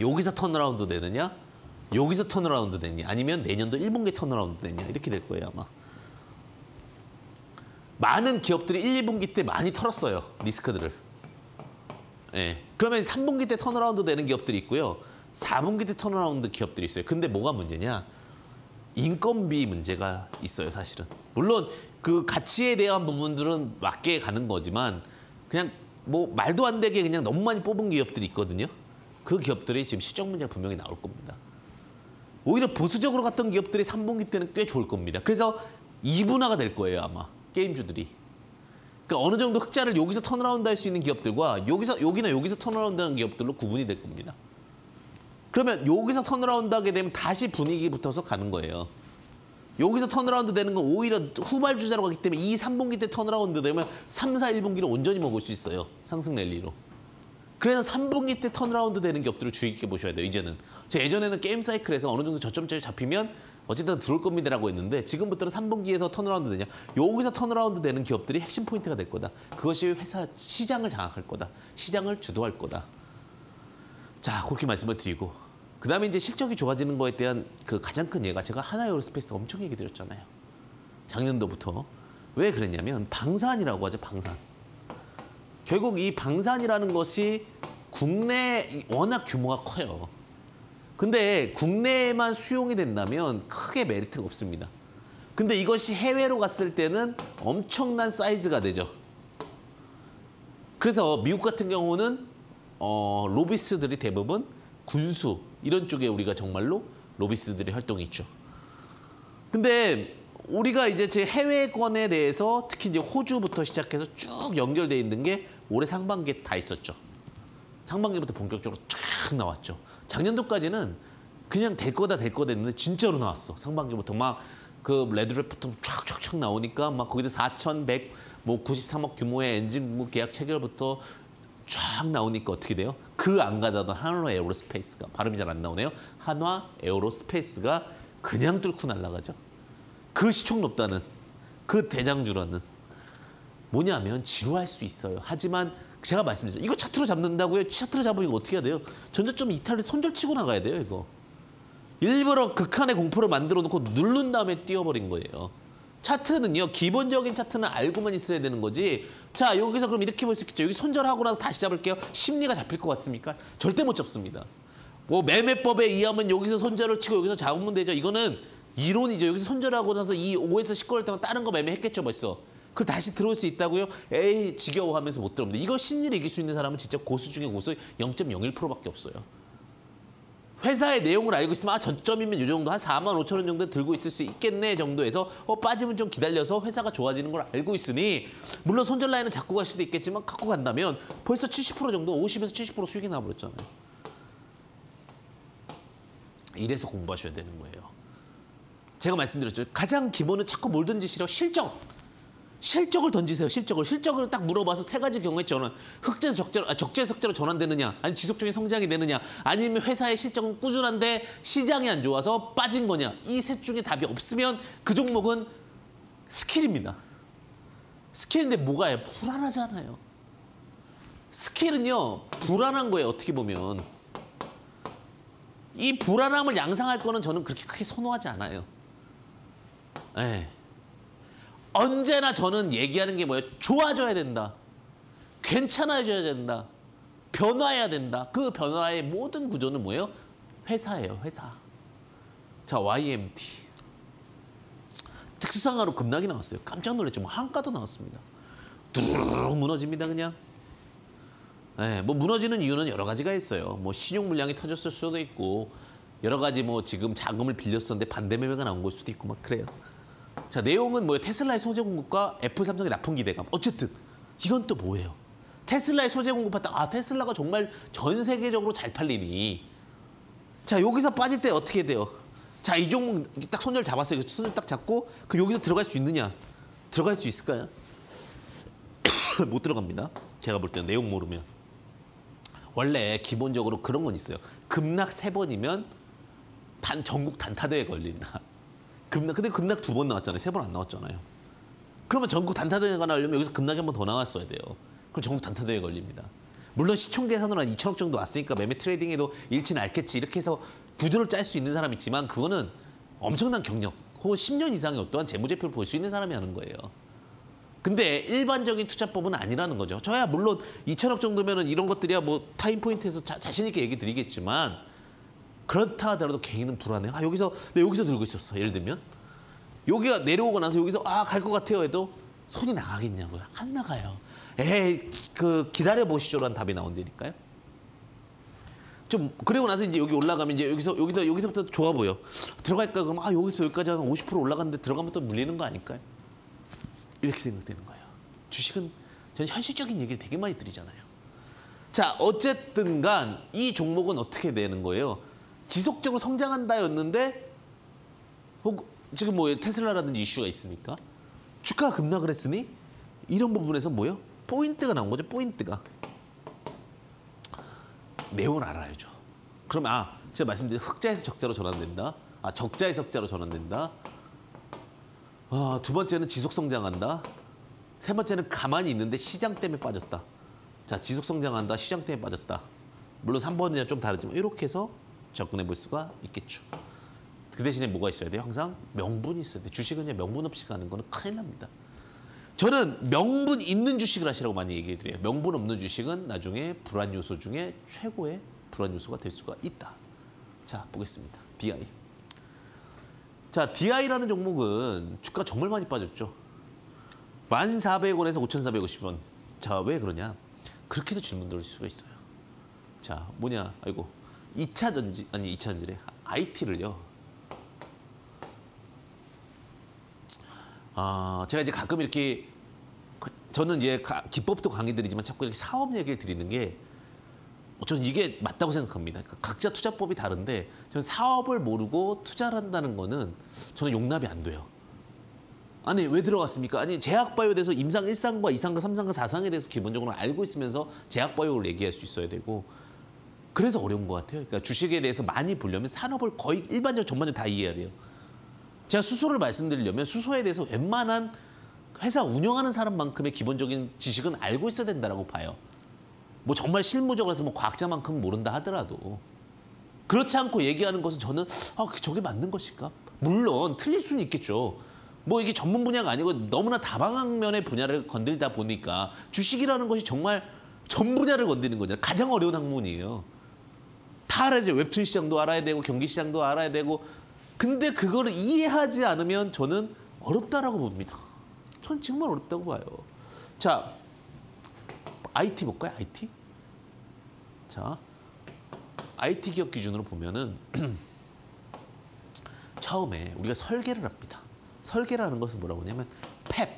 여기서 turnaround 되느냐, 여기서 turnaround 되느냐, 아니면 내년도 1분기 turnaround 되느냐 이렇게 될 거예요 아마. 많은 기업들이 1, 2분기 때 많이 털었어요 리스크들을. 예. 그러면 3분기 때 turnaround 되는 기업들이 있고요. 4분기 때 turnaround 기업들이 있어요. 근데 뭐가 문제냐? 인건비 문제가 있어요, 사실은. 물론 그 가치에 대한 부분들은 맞게 가는 거지만 그냥 뭐 말도 안 되게 그냥 너무 많이 뽑은 기업들이 있거든요. 그 기업들이 지금 시정 문제가 분명히 나올 겁니다. 오히려 보수적으로 갔던 기업들이 3분기 때는 꽤 좋을 겁니다. 그래서 이분화가 될 거예요, 아마. 게임주들이. 그러니까 어느 정도 흑자를 여기서 turnaround 할 수 있는 기업들과 여기서 여기나 여기서 turnaround 하는 기업들로 구분이 될 겁니다. 그러면 여기서 turnaround 하게 되면 다시 분위기 붙어서 가는 거예요. 여기서 turnaround 되는 건 오히려 후발주자로 가기 때문에 이 3분기 때 turnaround 되면 3, 4, 1분기를 온전히 먹을 수 있어요. 상승 랠리로. 그래서 3분기 때 turnaround 되는 기업들을 주의 깊게 보셔야 돼요. 이제는. 제 예전에는 게임 사이클에서 어느 정도 전저점이 잡히면 어쨌든 들어올 겁니다라고 했는데 지금부터는 3분기에서 turnaround 되냐. 여기서 turnaround 되는 기업들이 핵심 포인트가 될 거다. 그것이 회사 시장을 장악할 거다. 시장을 주도할 거다. 자, 그렇게 말씀을 드리고 그다음에 이제 실적이 좋아지는 거에 대한 그 가장 큰 예가 제가 하나에어로스페이스 엄청 얘기 드렸잖아요. 작년도부터 왜 그랬냐면 방산이라고 하죠, 방산. 결국 이 방산이라는 것이 국내 워낙 규모가 커요. 근데 국내에만 수용이 된다면 크게 메리트가 없습니다. 근데 이것이 해외로 갔을 때는 엄청난 사이즈가 되죠. 그래서 미국 같은 경우는 어, 로비스들이 대부분 군수 이런 쪽에 우리가 정말로 로비스들의 활동이 있죠. 근데 우리가 이제 제 해외권에 대해서 특히 이제 호주부터 시작해서 쭉 연결돼 있는 게 올해 상반기에 다 있었죠. 상반기부터 본격적으로 쫙 나왔죠. 작년도까지는 그냥 될 거다 될 거다 했는데 진짜로 나왔어. 상반기부터 막 그 레드랩부터 쫙쫙쫙 나오니까 막 거기다 4,100, 뭐 93억 규모의 엔진 계약 체결부터 쫙 나오니까 어떻게 돼요? 그 안 가다던 한화 에어로스페이스가 발음이 잘 안 나오네요. 한화 에어로스페이스가 그냥 뚫고 날아가죠. 그 시총 높다는 그 대장주라는 뭐냐면 지루할 수 있어요. 하지만 제가 말씀드렸죠. 이거 차트로 잡는다고요? 차트로 잡으면 어떻게 해야 돼요? 전저점 이탈을 손절치고 나가야 돼요, 이거. 일부러 극한의 공포를 만들어 놓고 누른 다음에 띄워버린 거예요. 차트는요, 기본적인 차트는 알고만 있어야 되는 거지. 자, 여기서 그럼 이렇게 볼 수 있겠죠. 여기 손절하고 나서 다시 잡을게요. 심리가 잡힐 것 같습니까? 절대 못 잡습니다. 뭐 매매법에 의하면 여기서 손절을 치고 여기서 잡으면 되죠. 이거는 이론이죠. 여기서 손절하고 나서 이 5에서 19일 때만 다른 거 매매했겠죠, 벌써. 그걸 다시 들어올 수 있다고요? 에이, 지겨워 하면서 못 들어옵니다. 이거 심리를 이길 수 있는 사람은 진짜 고수 중에 고수 0.01%밖에 없어요. 회사의 내용을 알고 있으면 아 저점이면 이 정도 한 4만 5천 원 정도 들고 있을 수 있겠네 정도에서 어 빠지면 좀 기다려서 회사가 좋아지는 걸 알고 있으니 물론 손절 라인은 잡고 갈 수도 있겠지만 갖고 간다면 벌써 70% 정도 50에서 70% 수익이 나버렸잖아요. 이래서 공부하셔야 되는 거예요. 제가 말씀드렸죠. 가장 기본은 자꾸 뭘 던지시려 실적. 실적을 던지세요. 실적을. 실적을 딱 물어봐서 세 가지 경우에 저는 흑자 적자로 아, 적재 적자로 전환되느냐, 아니 지속적인 성장이 되느냐, 아니면 회사의 실적은 꾸준한데 시장이 안 좋아서 빠진 거냐. 이 셋 중에 답이 없으면 그 종목은 스킬입니다. 스킬인데 뭐가요? 불안하잖아요. 스킬은요 불안한 거예요. 어떻게 보면 이 불안함을 양상할 거는 저는 그렇게 크게 선호하지 않아요. 네. 언제나 저는 얘기하는 게 뭐예요? 좋아져야 된다. 괜찮아져야 된다. 변화해야 된다. 그 변화의 모든 구조는 뭐예요? 회사예요, 회사. 자, YMT. 특수상하로 급락이 나왔어요. 깜짝 놀랐죠. 뭐 한가도 나왔습니다. 뚜루룩 무너집니다, 그냥. 네, 뭐 무너지는 이유는 여러 가지가 있어요. 뭐 신용 물량이 터졌을 수도 있고 여러 가지 뭐 지금 자금을 빌렸었는데 반대 매매가 나온 걸 수도 있고 막 그래요. 자 내용은 뭐예요? 테슬라의 소재 공급과 애플 삼성의 납품 기대감. 어쨌든 이건 또 뭐예요? 테슬라의 소재 공급했다. 아 테슬라가 정말 전 세계적으로 잘 팔리니. 자 여기서 빠질 때 어떻게 돼요? 자 이 종목 딱 손절 잡았어요. 손절 딱 잡고 그 여기서 들어갈 수 있느냐? 들어갈 수 있을까요? 못 들어갑니다. 제가 볼 때는 내용 모르면. 원래 기본적으로 그런 건 있어요. 급락 세 번이면 단 전국 단타대에 걸린다. 급락 근데 급락 두 번 나왔잖아요. 세 번 안 나왔잖아요. 그러면 전국 단타대회가 나오려면 여기서 급락이 한 번 더 나왔어야 돼요. 그럼 전국 단타대회 걸립니다. 물론 시총 계산으로 한 2천억 정도 왔으니까 매매 트레이딩에도 일치는 않겠지 이렇게 해서 구조를 짤 수 있는 사람이 있지만 그거는 엄청난 경력 혹은 10년 이상의 어떠한 재무제표를 볼 수 있는 사람이 하는 거예요. 근데 일반적인 투자법은 아니라는 거죠. 저야 물론 2천억 정도면 은 이런 것들이야 뭐 타임 포인트에서 자, 자신 있게 얘기 드리겠지만 그렇다 하더라도 개인은 불안해요. 아 여기서 내 여기서 들고 있었어. 예를 들면 여기가 내려오고 나서 여기서 아 갈 것 같아요 해도 손이 나가겠냐고요. 안 나가요. 에이 그 기다려 보시죠라는 답이 나온다니까요. 좀 그리고 나서 이제 여기 올라가면 이제 여기서 여기서 여기서부터 좋아 보여. 들어갈까 그럼 아 여기서 여기까지 한 50% 올라갔는데 들어가면 또 물리는 거 아닐까요? 이렇게 생각되는 거예요. 주식은 저는 현실적인 얘기를 되게 많이 드리잖아요. 자, 어쨌든 간 이 종목은 어떻게 되는 거예요? 지속적으로 성장한다였는데 혹 지금 뭐 테슬라라든지 이슈가 있으니까 주가가 급락을 했으니 이런 부분에서 뭐요? 포인트가 나온 거죠. 포인트가. 내용을 알아야죠. 그러면 아, 제가 말씀드린 흑자에서 적자로 전환된다. 아, 적자에서 흑자로 전환된다. 아, 두 번째는 지속 성장한다. 세 번째는 가만히 있는데 시장 때문에 빠졌다. 자, 지속 성장한다. 시장 때문에 빠졌다. 물론 3번이랑 좀 다르지만 이렇게 해서 접근해 볼 수가 있겠죠. 그 대신에 뭐가 있어야 돼요? 항상 명분이 있어야 돼. 주식은 명분 없이 가는 거는 큰일 납니다. 저는 명분 있는 주식을 하시라고 많이 얘기해 드려요. 명분 없는 주식은 나중에 불안 요소 중에 최고의 불안 요소가 될 수가 있다. 자, 보겠습니다. DI. 자, DI라는 종목은 주가 정말 많이 빠졌죠. 1,400원에서 5,450원. 자, 왜 그러냐? 그렇게도 질문 들을 수가 있어요. 자, 뭐냐? 아이고. 2차 전지 아니 2차 전지래. IT를요. 아, 제가 이제 가끔 이렇게 그- 저는 이제 가- 기법도 강의 드리지만 자꾸 이렇게 사업 얘기를 드리는 게 어, 저는 이게 맞다고 생각합니다. 그러니까 각자 투자법이 다른데 저는 사업을 모르고 투자를 한다는 거는 저는 용납이 안 돼요. 아니 왜 들어갔습니까? 아니 제약바이오에 대해서 임상 1상과 2상과 3상과 4상에 대해서 기본적으로 알고 있으면서 제약바이오를 얘기할 수 있어야 되고 그래서 어려운 것 같아요. 그러니까 주식에 대해서 많이 보려면 산업을 거의 일반적 전반적으로 다 이해해야 돼요. 제가 수소를 말씀드리려면 수소에 대해서 웬만한 회사 운영하는 사람만큼의 기본적인 지식은 알고 있어야 된다라고 봐요. 뭐 정말 실무적으로 해서 뭐 과학자만큼 모른다 하더라도 그렇지 않고 얘기하는 것은 저는 아 저게 맞는 것일까? 물론 틀릴 수는 있겠죠. 뭐 이게 전문 분야가 아니고 너무나 다방면의 분야를 건들다 보니까 주식이라는 것이 정말 전 분야를 건드는 거잖아요. 가장 어려운 학문이에요. 다 알아야죠. 웹툰 시장도 알아야 되고 경기 시장도 알아야 되고 근데 그거를 이해하지 않으면 저는 어렵다라고 봅니다. 전 정말 어렵다고 봐요. 자, IT 볼까요? IT? 자, IT 기업 기준으로 보면은 처음에 우리가 설계를 합니다. 설계라는 것은 뭐라고 하냐면 fab,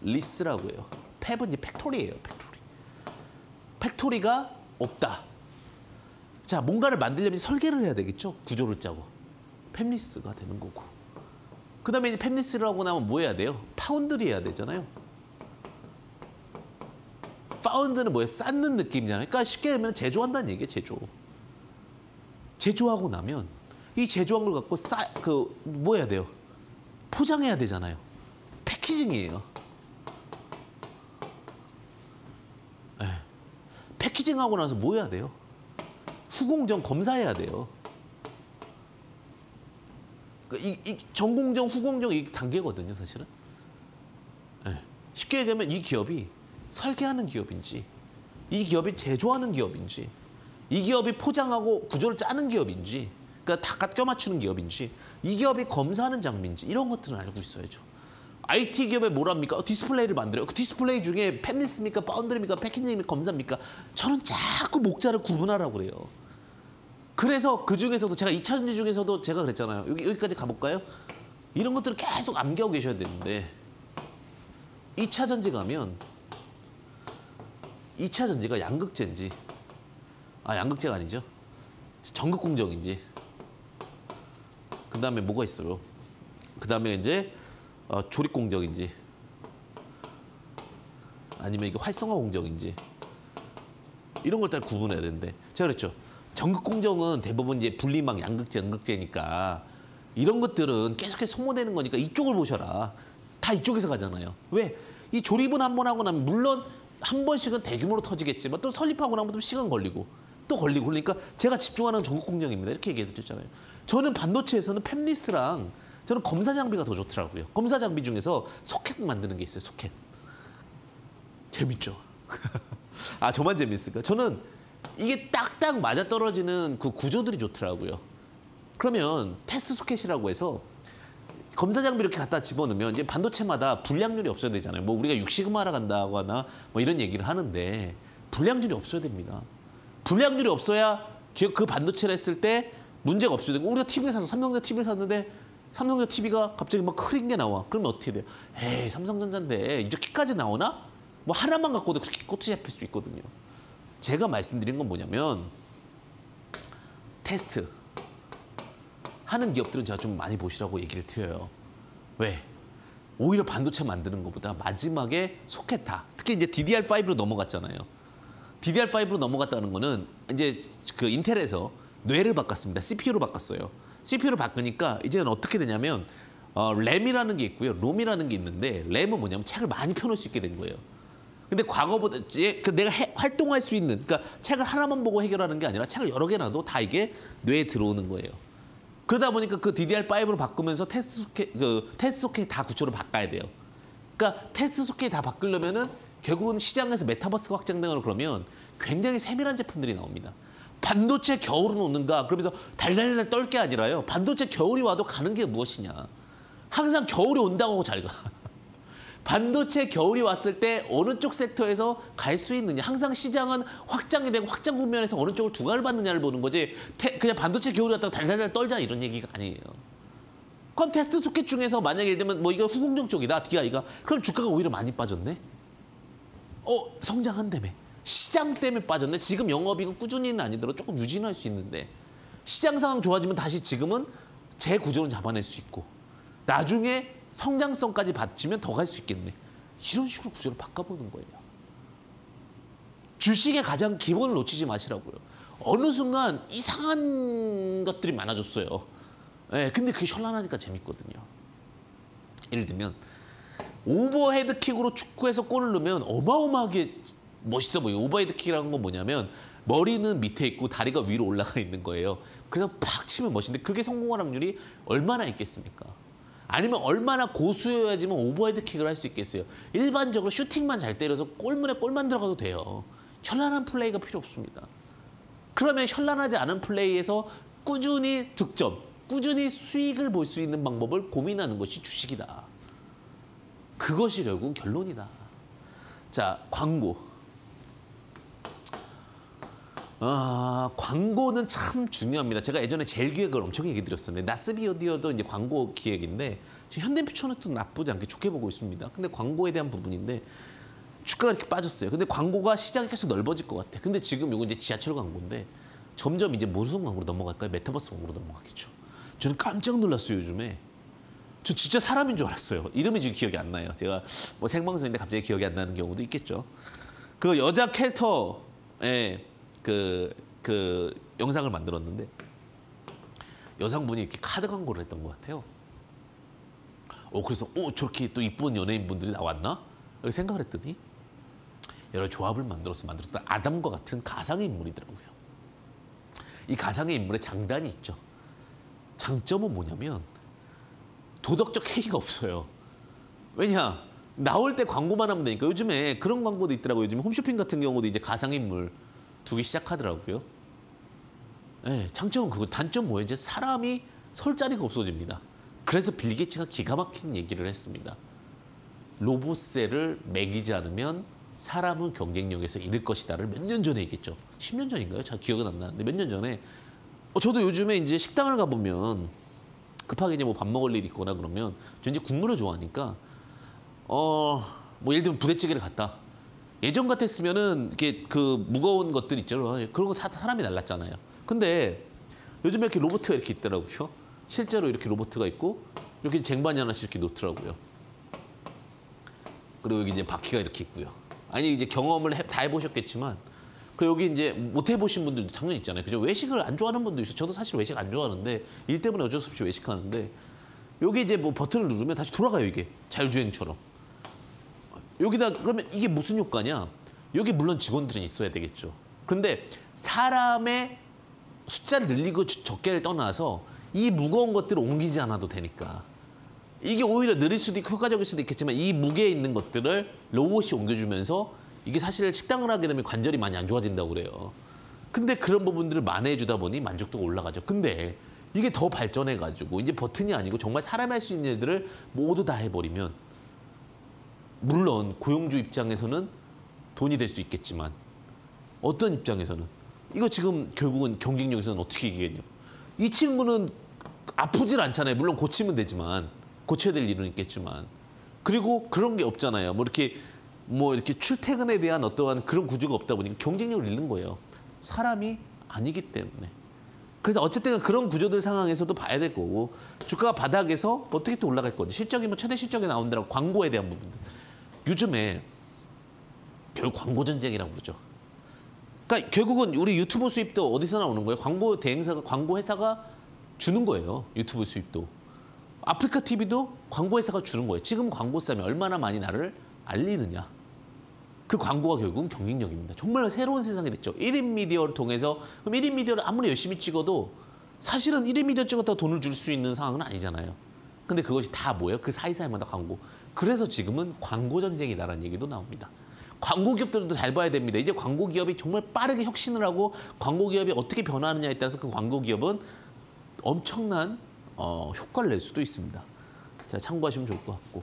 less라고 해요. fab은 이제 factory예요. factory. factory가 없다. 자, 뭔가를 만들려면 설계를 해야 되겠죠. 구조를 짜고. fabless가 되는 거고. 그 다음에 이제 fabless를 하고 나면 뭐 해야 돼요? 파운드리 해야 되잖아요. found는 뭐예요? 쌓는 느낌이잖아요. 그러니까 쉽게 하면 제조한다는 얘기예요. 제조. 제조하고 나면 이 제조한 걸 갖고 싸그뭐 해야 돼요? 포장해야 되잖아요. 패키징이에요. 네. 패키징하고 나서 뭐 해야 돼요? 후공정 검사해야 돼요. 그 이, 이 전공정, 후공정 이 단계거든요, 사실은. 네. 쉽게 얘기하면 이 기업이 설계하는 기업인지, 이 기업이 제조하는 기업인지, 이 기업이 포장하고 구조를 짜는 기업인지, 그러니까 다 껴 맞추는 기업인지, 이 기업이 검사하는 장비인지 이런 것들은 알고 있어야죠. IT 기업에 뭐랍니까? 어, 디스플레이를 만들어요. 그 디스플레이 중에 fabless입니까? foundry입니까? packaging입니까? 검사입니까? 저는 자꾸 목자를 구분하라고 그래요. 그래서 그 중에서도 제가 2차 전지 중에서도 제가 그랬잖아요. 여기 여기까지 가볼까요? 이런 것들을 계속 암기하고 계셔야 되는데 2차 전지 가면 2차 전지가 양극재인지 아 양극재가 아니죠. 전극 공정인지 그 다음에 뭐가 있어요? 그 다음에 이제 어, 조립 공정인지 아니면 이게 활성화 공정인지 이런 걸 다 구분해야 되는데 제가 그랬죠. 전극 공정은 대부분 이제 분리막 양극재, 연극재니까 이런 것들은 계속해서 소모되는 거니까 이쪽을 보셔라. 다 이쪽에서 가잖아요. 왜? 이 조립은 한 번 하고 나면 물론 한 번씩은 대규모로 터지겠지만 또 설립하고 나면 또 시간 걸리고 또 걸리고 그러니까 제가 집중하는 건 전국 공정입니다. 이렇게 얘기해 드렸잖아요. 저는 반도체에서는 팹리스랑 저는 검사 장비가 더 좋더라고요. 검사 장비 중에서 소켓 만드는 게 있어요. 소켓. 재밌죠? 아 저만 재밌을까? 저는 이게 딱딱 맞아 떨어지는 그 구조들이 좋더라고요. 그러면 테스트 소켓이라고 해서 검사 장비 이렇게 갖다 집어넣으면 이제 반도체마다 불량률이 없어야 되잖아요. 뭐 우리가 6시그마라 간다거나 뭐 이런 얘기를 하는데 불량률이 없어야 됩니다. 불량률이 없어야 그, 그 반도체를 했을 때 문제가 없어야 되고 우리가 TV를 사서 삼성전자 TV를 샀는데 삼성전자 TV가 갑자기 막 흐린 게 나와. 그러면 어떻게 돼요? 에이 삼성전자인데 이렇게까지 나오나? 뭐 하나만 갖고도 그렇게 꼬투리 잡힐 수 있거든요. 제가 말씀드린 건 뭐냐면 테스트 하는 기업들은 제가 좀 많이 보시라고 얘기를 드려요. 왜? 오히려 반도체 만드는 것보다 마지막에 소켓 다 특히 이제 DDR5로 넘어갔잖아요. DDR5로 넘어갔다는 거는 이제 그 인텔에서 뇌를 바꿨습니다. CPU로 바꿨어요. CPU로 바꾸니까 이제는 어떻게 되냐면 어, 램이라는 게 있고요. 롬이라는 게 있는데 램은 뭐냐면 책을 많이 펴놓을 수 있게 된 거예요. 근데 과거보다 그 내가 해, 활동할 수 있는 그러니까 책을 하나만 보고 해결하는 게 아니라 책을 여러 개 놔도 다 이게 뇌에 들어오는 거예요. 그러다 보니까 그 DDR5로 바꾸면서 테스트 소켓 그 테스트 소켓 다 구조를 바꿔야 돼요. 그러니까 테스트 소켓 다 바꾸려면은 결국은 시장에서 메타버스가 확장되거나 그러면 굉장히 세밀한 제품들이 나옵니다. 반도체 겨울은 오는가? 그러면서 달달달 떨 게 아니라요. 반도체 겨울이 와도 가는 게 무엇이냐? 항상 겨울이 온다고 하고 잘 가. 반도체 겨울이 왔을 때 어느 쪽 섹터에서 갈 수 있느냐. 항상 시장은 확장이 되고 확장 국면에서 어느 쪽을 두각을 받느냐를 보는 거지. 태, 그냥 반도체 겨울이 왔다고 달달달 떨자 이런 얘기가 아니에요. 그럼 테스트 소켓 중에서 만약에 예를 들면 뭐 이거 후공정 쪽이다. DI가. 그럼 주가가 오히려 많이 빠졌네. 어, 성장한다며. 시장 때문에 빠졌네. 지금 영업이익은 꾸준히는 아니더라도 조금 유지는 할수 있는데 시장 상황 좋아지면 다시 지금은 제 구조는 잡아낼 수 있고 나중에 성장성까지 받치면 더 갈 수 있겠네. 이런 식으로 구조를 바꿔보는 거예요. 주식의 가장 기본을 놓치지 마시라고요. 어느 순간 이상한 것들이 많아졌어요. 예, 근데 그게 현란하니까 재밌거든요. 예를 들면 오버헤드 킥으로 축구에서 골을 넣으면 어마어마하게 멋있어 보여요. 오버헤드 킥이라는 건 뭐냐면 머리는 밑에 있고 다리가 위로 올라가 있는 거예요. 그래서 팍 치면 멋있는데 그게 성공할 확률이 얼마나 있겠습니까? 아니면 얼마나 고수여야지만 오버헤드 킥을 할 수 있겠어요. 일반적으로 슈팅만 잘 때려서 골문에 골만 들어가도 돼요. 현란한 플레이가 필요 없습니다. 그러면 현란하지 않은 플레이에서 꾸준히 득점, 꾸준히 수익을 볼 수 있는 방법을 고민하는 것이 주식이다. 그것이 결국 결론이다. 자, 광고. 아, 광고는 참 중요합니다. 제가 예전에 제일 기획을 엄청 얘기 드렸었는데 나스비어디어도 이제 광고 기획인데 현대퓨처는 나쁘지 않게 좋게 보고 있습니다. 근데 광고에 대한 부분인데 주가가 이렇게 빠졌어요. 근데 광고가 시장이 계속 넓어질 것 같아. 근데 지금 이거 이제 지하철 광고인데 점점 이제 무슨 광고로 넘어갈까요? 메타버스 광고로 넘어가겠죠. 저는 깜짝 놀랐어요 요즘에. 저 진짜 사람인 줄 알았어요. 이름이 지금 기억이 안 나요. 제가 뭐 생방송인데 갑자기 기억이 안 나는 경우도 있겠죠. 그 여자 캐릭터의 그, 그 영상을 만들었는데 여성분이 이렇게 카드 광고를 했던 것 같아요. 어, 그래서 어, 저렇게 또 이쁜 연예인분들이 나왔나? 생각을 했더니 여러 조합을 만들어서 만들었던 아담과 같은 가상의 인물이더라고요. 이 가상의 인물의 장단이 있죠. 장점은 뭐냐면 도덕적 해이가 없어요. 왜냐? 나올 때 광고만 하면 되니까 요즘에 그런 광고도 있더라고요. 요즘 홈쇼핑 같은 경우도 이제 가상인물 두기 시작하더라고요. 네, 장점은 그거. 단점 뭐예요? 사람이 설 자리가 없어집니다. 그래서 빌 게이츠가 기가 막힌 얘기를 했습니다. 로봇셀을 매기지 않으면 사람은 경쟁력에서 잃을 것이다를 몇 년 전에 얘기했죠. 10년 전인가요? 잘 기억은 안 나는데 몇 년 전에 어, 저도 요즘에 이제 식당을 가보면 급하게 이제 뭐 밥 먹을 일 있거나 그러면 저 이제 국물을 좋아하니까 어 뭐 예를 들면 부대찌개를 갖다 예전 같았으면은 이렇게 그 무거운 것들 있죠 그런 거 사, 사람이 날랐잖아요. 근데 요즘에 이렇게 로봇가 이렇게 있더라고요. 실제로 이렇게 로봇가 있고 이렇게 쟁반이 하나씩 이렇게 놓더라고요. 그리고 여기 이제 바퀴가 이렇게 있고요. 아니 이제 경험을 해, 다 해보셨겠지만 그리고 여기 이제 못 해보신 분들도 당연히 있잖아요. 그죠? 외식을 안 좋아하는 분도 있어요. 저도 사실 외식 안 좋아하는데 일 때문에 어쩔 수 없이 외식하는데 여기 이제 뭐 버튼을 누르면 다시 돌아가요 이게 자율주행처럼. 여기다 그러면 이게 무슨 효과냐? 여기 물론 직원들은 있어야 되겠죠. 그런데 사람의 숫자를 늘리고 주- 적게를 떠나서 이 무거운 것들을 옮기지 않아도 되니까 이게 오히려 느릴 수도 있고 효과적일 수도 있겠지만 이 무게에 있는 것들을 로봇이 옮겨주면서 이게 사실 식당을 하게 되면 관절이 많이 안 좋아진다고 그래요. 근데 그런 부분들을 만회해 주다 보니 만족도가 올라가죠. 근데 이게 더 발전해 가지고 이제 버튼이 아니고 정말 사람이 할 수 있는 일들을 모두 다 해버리면 물론 고용주 입장에서는 돈이 될 수 있겠지만 어떤 입장에서는 이거 지금 결국은 경쟁력에서는 어떻게 이기겠냐. 이 친구는 아프질 않잖아요. 물론 고치면 되지만 고쳐야 될 일은 있겠지만 그리고 그런 게 없잖아요. 뭐 이렇게 뭐 이렇게 출퇴근에 대한 어떠한 그런 구조가 없다 보니까 경쟁력을 잃는 거예요. 사람이 아니기 때문에. 그래서 어쨌든 그런 구조들 상황에서도 봐야 될 거고 주가가 바닥에서 어떻게 또 올라갈 건지 실적이 뭐 최대 실적이 나온다고 광고에 대한 부분들. 요즘에 결국 광고 전쟁이라고 그러죠. 그러니까 결국은 우리 유튜브 수입도 어디서 나오는 거예요? 광고 대행사가 광고 회사가 주는 거예요. 유튜브 수입도. 아프리카 TV도 광고 회사가 주는 거예요. 지금 광고 싸면 얼마나 많이 나를 알리느냐. 그 광고가 결국은 경쟁력입니다. 정말 새로운 세상이 됐죠. 1인 미디어를 통해서 그럼 1인 미디어를 아무리 열심히 찍어도 사실은 1인 미디어 찍었다고 돈을 줄 수 있는 상황은 아니잖아요. 근데 그것이 다 뭐예요? 그 사이사이마다 광고. 그래서 지금은 광고 전쟁이다라는 얘기도 나옵니다. 광고 기업들도 잘 봐야 됩니다. 이제 광고 기업이 정말 빠르게 혁신을 하고 광고 기업이 어떻게 변화하느냐에 따라서 그 광고 기업은 엄청난 어, 효과를 낼 수도 있습니다. 자, 참고하시면 좋을 것 같고.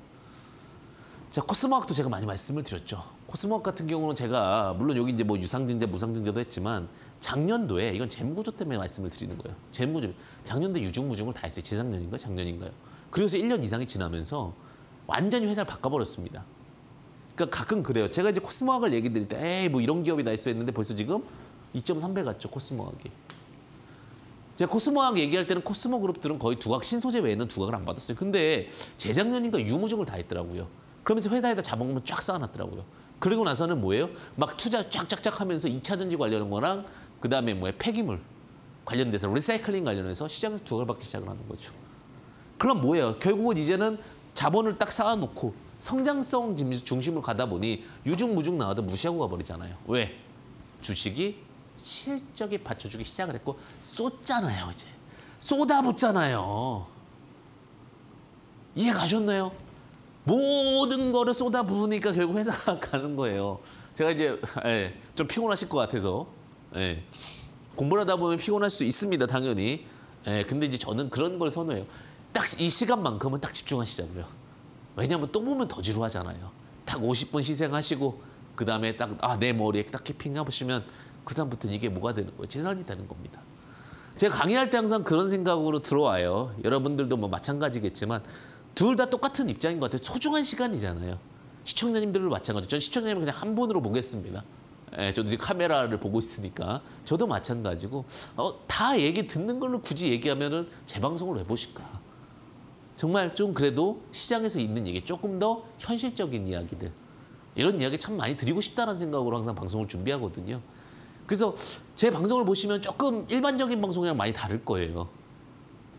자, 코스모학도 제가 많이 말씀을 드렸죠. 코스모학 같은 경우는 제가 물론 여기 이제 뭐 유상증자, 무상증자도 했지만 작년도에 이건 재무구조 때문에 말씀을 드리는 거예요. 재무구조. 작년도 유중무중을 다 했어요. 재작년인가요? 작년인가요? 그래서 1년 이상이 지나면서 완전히 회사를 바꿔버렸습니다. 그러니까 가끔 그래요. 제가 이제 코스모학을 얘기 드릴 때 에이 뭐 이런 기업이 다 있어 했는데 벌써 지금 2.3배 갔죠. 코스모학이. 제가 코스모학 얘기할 때는 코스모 그룹들은 거의 두각 신소재 외에는 두각을 안 받았어요. 근데 재작년인가 유무중을 다 했더라고요. 그러면서 회사에다 자본금을 쫙 쌓아놨더라고요. 그리고 나서는 뭐예요? 막 투자 쫙쫙쫙 하면서 2차 전지 관련한 거랑 그다음에 뭐예요? 폐기물 관련돼서 리사이클링 관련해서 시장에서 두각을 받기 시작을 하는 거죠. 그럼 뭐예요? 결국은 이제는 자본을 딱 쌓아놓고 성장성 중심으로 가다 보니 유중무중 나와도 무시하고 가버리잖아요. 왜? 주식이 실적에 받쳐주기 시작을 했고 쏟잖아요 이제 쏟아붓잖아요 이해 가셨나요? 모든 거를 쏟아부으니까 결국 회사가 가는 거예요 제가 이제 예, 좀 피곤하실 것 같아서 예, 공부를 하다 보면 피곤할 수 있습니다 당연히 예, 근데 이제 저는 그런 걸 선호해요 딱 이 시간만큼은 딱 집중하시자고요 왜냐하면 또 보면 더 지루하잖아요 딱 50분 희생하시고 그 다음에 딱 아 내 머리에 딱 키핑 해보시면 그 다음부터는 이게 뭐가 되는 거예요? 재산이 되는 겁니다. 제가 강의할 때 항상 그런 생각으로 들어와요. 여러분들도 뭐 마찬가지겠지만 둘 다 똑같은 입장인 것 같아요. 소중한 시간이잖아요. 시청자님들도 마찬가지. 전 시청자님 그냥 한 분으로 보겠습니다. 예, 저도 이제 카메라를 보고 있으니까 저도 마찬가지고 어, 다 얘기 듣는 걸로 굳이 얘기하면은 제 방송을 왜 보실까? 정말 좀 그래도 시장에서 있는 얘기 조금 더 현실적인 이야기들 이런 이야기 참 많이 드리고 싶다는 생각으로 항상 방송을 준비하거든요. 그래서 제 방송을 보시면 조금 일반적인 방송이랑 많이 다를 거예요.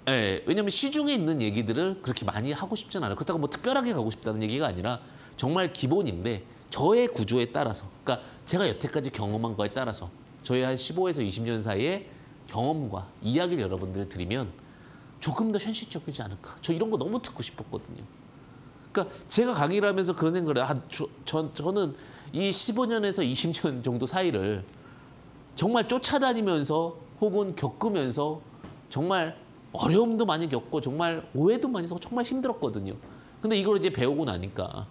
예, 왜냐면 시중에 있는 얘기들을 그렇게 많이 하고 싶진 않아요. 그렇다고 뭐 특별하게 가고 싶다는 얘기가 아니라 정말 기본인데 저의 구조에 따라서, 그러니까 제가 여태까지 경험한 거에 따라서 저희 한 15에서 20년 사이의 경험과 이야기를 여러분들 드리면 조금 더 현실적이지 않을까. 저 이런 거 너무 듣고 싶었거든요. 그러니까 제가 강의를 하면서 그런 생각을 해요. 아, 저, 저, 저는 이 15년에서 20년 정도 사이를 정말 쫓아다니면서 혹은 겪으면서 정말 어려움도 많이 겪고 정말 오해도 많이 해서 정말 힘들었거든요. 근데 이걸 이제 배우고 나니까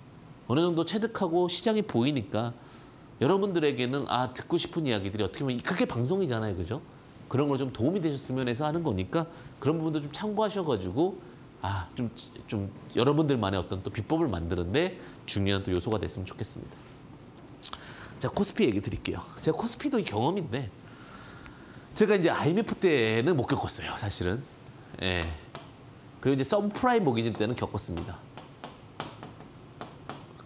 어느 정도 체득하고 시장이 보이니까 여러분들에게는 아 듣고 싶은 이야기들이 어떻게 보면 그게 방송이잖아요, 그죠? 그런 걸 좀 도움이 되셨으면 해서 하는 거니까 그런 부분도 좀 참고하셔가지고 아 좀 좀 여러분들만의 어떤 또 비법을 만드는데 중요한 또 요소가 됐으면 좋겠습니다. 자 코스피 얘기 드릴게요. 제가 코스피도 이 경험인데 제가 이제 IMF 때는 못 겪었어요, 사실은. 예. 그리고 이제 썸프라임 모기지 때는 겪었습니다.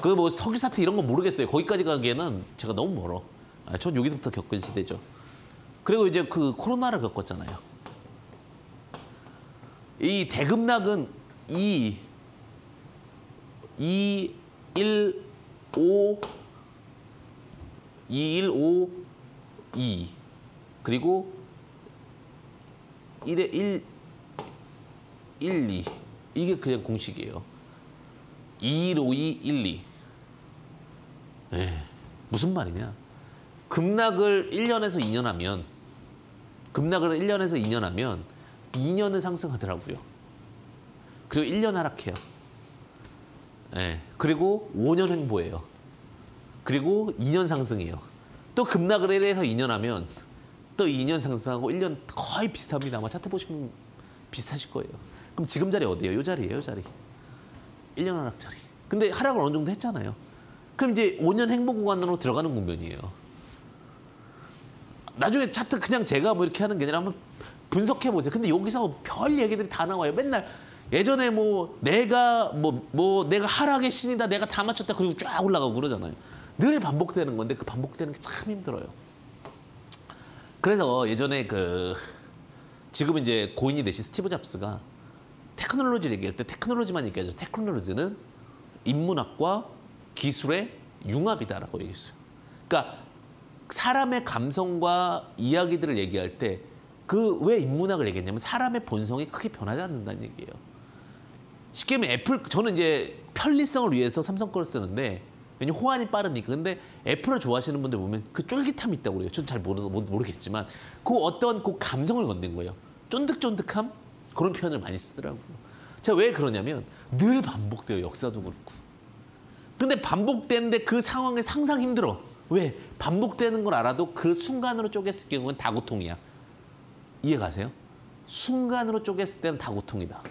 그 뭐 석유 사태 이런 거 모르겠어요. 거기까지 가기에는 제가 너무 멀어. 아, 전 여기서부터 겪은 시대죠. 그리고 이제 그 코로나를 겪었잖아요. 이 대급락은 2, 2, 1, 5, 2, 1, 5, 2 그리고 1에 1, 1, 2 이게 그냥 공식이에요. 2, 1, 5, 2, 1, 2 에 무슨 말이냐? 급락을 1년에서 2년 하면 급락을 1년에서 2년 하면 2년은 상승하더라고요. 그리고 1년 하락해요. 예. 그리고 5년 횡보해요. 그리고 2년 상승해요. 또 급락을 1에서 2년 하면 또 2년 상승하고 1년 거의 비슷합니다. 아마 차트 보시면 비슷하실 거예요. 그럼 지금 자리 어디예요? 요 자리예요, 요 자리. 1년 하락 자리. 근데 하락을 어느 정도 했잖아요. 그럼 이제 5년 행보 구간으로 들어가는 국면이에요. 나중에 차트 그냥 제가 뭐 이렇게 하는 게 아니라 한번 분석해 보세요. 근데 여기서 별 얘기들이 다 나와요. 맨날 예전에 뭐 내가 뭐뭐 내가 하락의 신이다. 내가 다 맞췄다. 그리고 쫙 올라가고 그러잖아요. 늘 반복되는 건데 그 반복되는 게 참 힘들어요. 그래서 예전에 그 지금 이제 고인이 되신 스티브 잡스가 테크놀로지 얘기할 때 테크놀로지만 얘기하죠. 테크놀로지는 인문학과 기술의 융합이다라고 얘기했어요. 그러니까 사람의 감성과 이야기들을 얘기할 때 그 왜 인문학을 얘기했냐면 사람의 본성이 크게 변하지 않는다는 얘기예요. 쉽게 얘기하면 애플 저는 이제 편리성을 위해서 삼성 거를 쓰는데 왜냐면 호환이 빠르니까. 근데 애플을 좋아하시는 분들 보면 그 쫄깃함이 있다고 그래요. 전잘 모르, 모르겠지만 그 어떤 그 감성을 건넨 거예요. 쫀득쫀득함 그런 표현을 많이 쓰더라고요. 제가 왜 그러냐면 늘 반복돼요. 역사도 그렇고. 근데 반복되는데 그 상황이 상상 힘들어. 왜? 반복되는 걸 알아도 그 순간으로 쪼갰을 경우는 다 고통이야. 이해가세요? 순간으로 쪼갰을 때는 다 고통이다.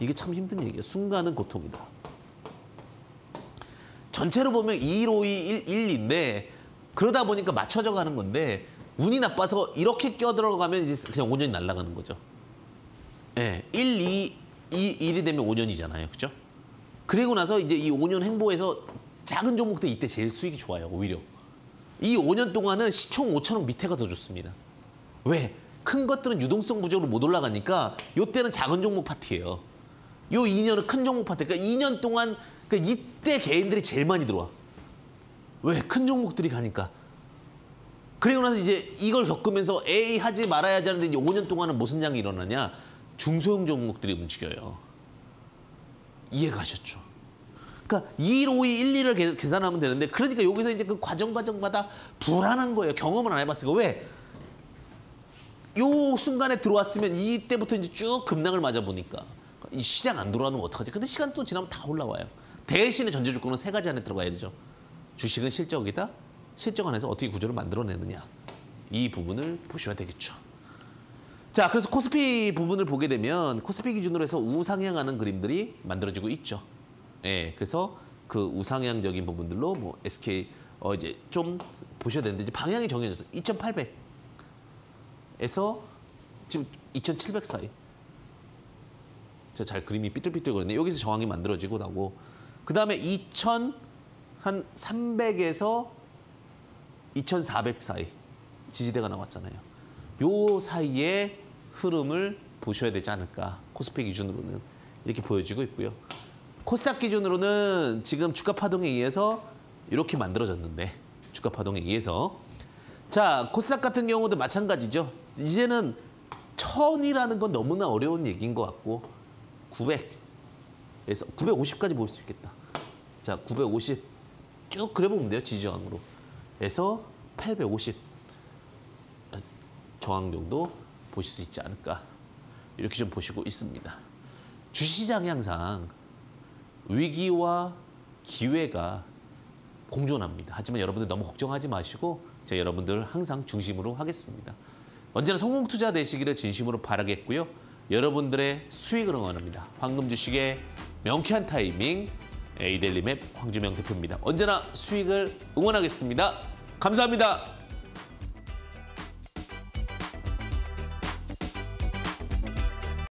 이게 참 힘든 얘기예요. 순간은 고통이다. 전체로 보면 2, 1, 5, 2, 1, 1인데 그러다 보니까 맞춰져 가는 건데 운이 나빠서 이렇게 껴들어가면 이제 그냥 5년이 날아가는 거죠. 예, 1, 2, 2, 1이 되면 5년이잖아요. 그죠? 그리고 나서 이제 이 5년 행보에서 작은 종목들 이때 제일 수익이 좋아요. 오히려. 이 5년 동안은 시총 5천억 밑에가 더 좋습니다. 왜? 큰 것들은 유동성 부족으로 못 올라가니까 요때는 작은 종목 파티예요. 요 2년은 큰 종목 파티. 그러니까 2년 동안 그러니까 이때 개인들이 제일 많이 들어와. 왜? 큰 종목들이 가니까. 그리고 나서 이제 이걸 겪으면서 에이 하지 말아야지 하는데 이제 5년 동안은 무슨 장이 일어나냐? 중소형 종목들이 움직여요. 이해가셨죠? 그러니까 2, 1, 5, 2, 1, 2를 계산하면 되는데 그러니까 여기서 이제 그 과정 과정마다 불안한 거예요. 경험을 안 해봤으니까 왜? 요 순간에 들어왔으면 이때부터 이제 쭉 급락을 맞아 보니까 이 시장 안 돌아오는 거 어떡하지? 근데 시간 또 지나면 다 올라와요. 대신에 전제 조건은 세 가지 안에 들어가야 되죠. 주식은 실적이다. 실적 안에서 어떻게 구조를 만들어내느냐. 이 부분을 보셔야 되겠죠. 자, 그래서 코스피 부분을 보게 되면 코스피 기준으로 해서 우상향하는 그림들이 만들어지고 있죠. 예, 그래서 그 우상향적인 부분들로 뭐 SK 어 이제 좀 보셔야 되는데 이제 방향이 정해졌어. 2,800에서 지금 2,700 사이. 저 잘 그림이 삐뚤삐뚤거리네. 여기서 저항이 만들어지고 나고 그 다음에 2,000한 300에서 2,400 사이 지지대가 나왔잖아요. 요 사이에 흐름을 보셔야 되지 않을까. 코스피 기준으로는 이렇게 보여지고 있고요. 코스닥 기준으로는 지금 주가 파동에 의해서 이렇게 만들어졌는데 주가 파동에 의해서 자 코스닥 같은 경우도 마찬가지죠. 이제는 천이라는 건 너무나 어려운 얘기인 것 같고 900에서 950까지 볼 수 있겠다. 자 950 쭉 그려보면 돼요 지지저항으로. 에서 850 저항 정도 보실 수 있지 않을까 이렇게 좀 보시고 있습니다. 주시장이 항상 위기와 기회가 공존합니다. 하지만 여러분들 너무 걱정하지 마시고 제가 여러분들 항상 중심으로 하겠습니다. 언제나 성공 투자 되시기를 진심으로 바라겠고요. 여러분들의 수익을 응원합니다. 황금 주식의 명쾌한 타이밍 에이델리맵 황주명 대표입니다. 언제나 수익을 응원하겠습니다. 감사합니다.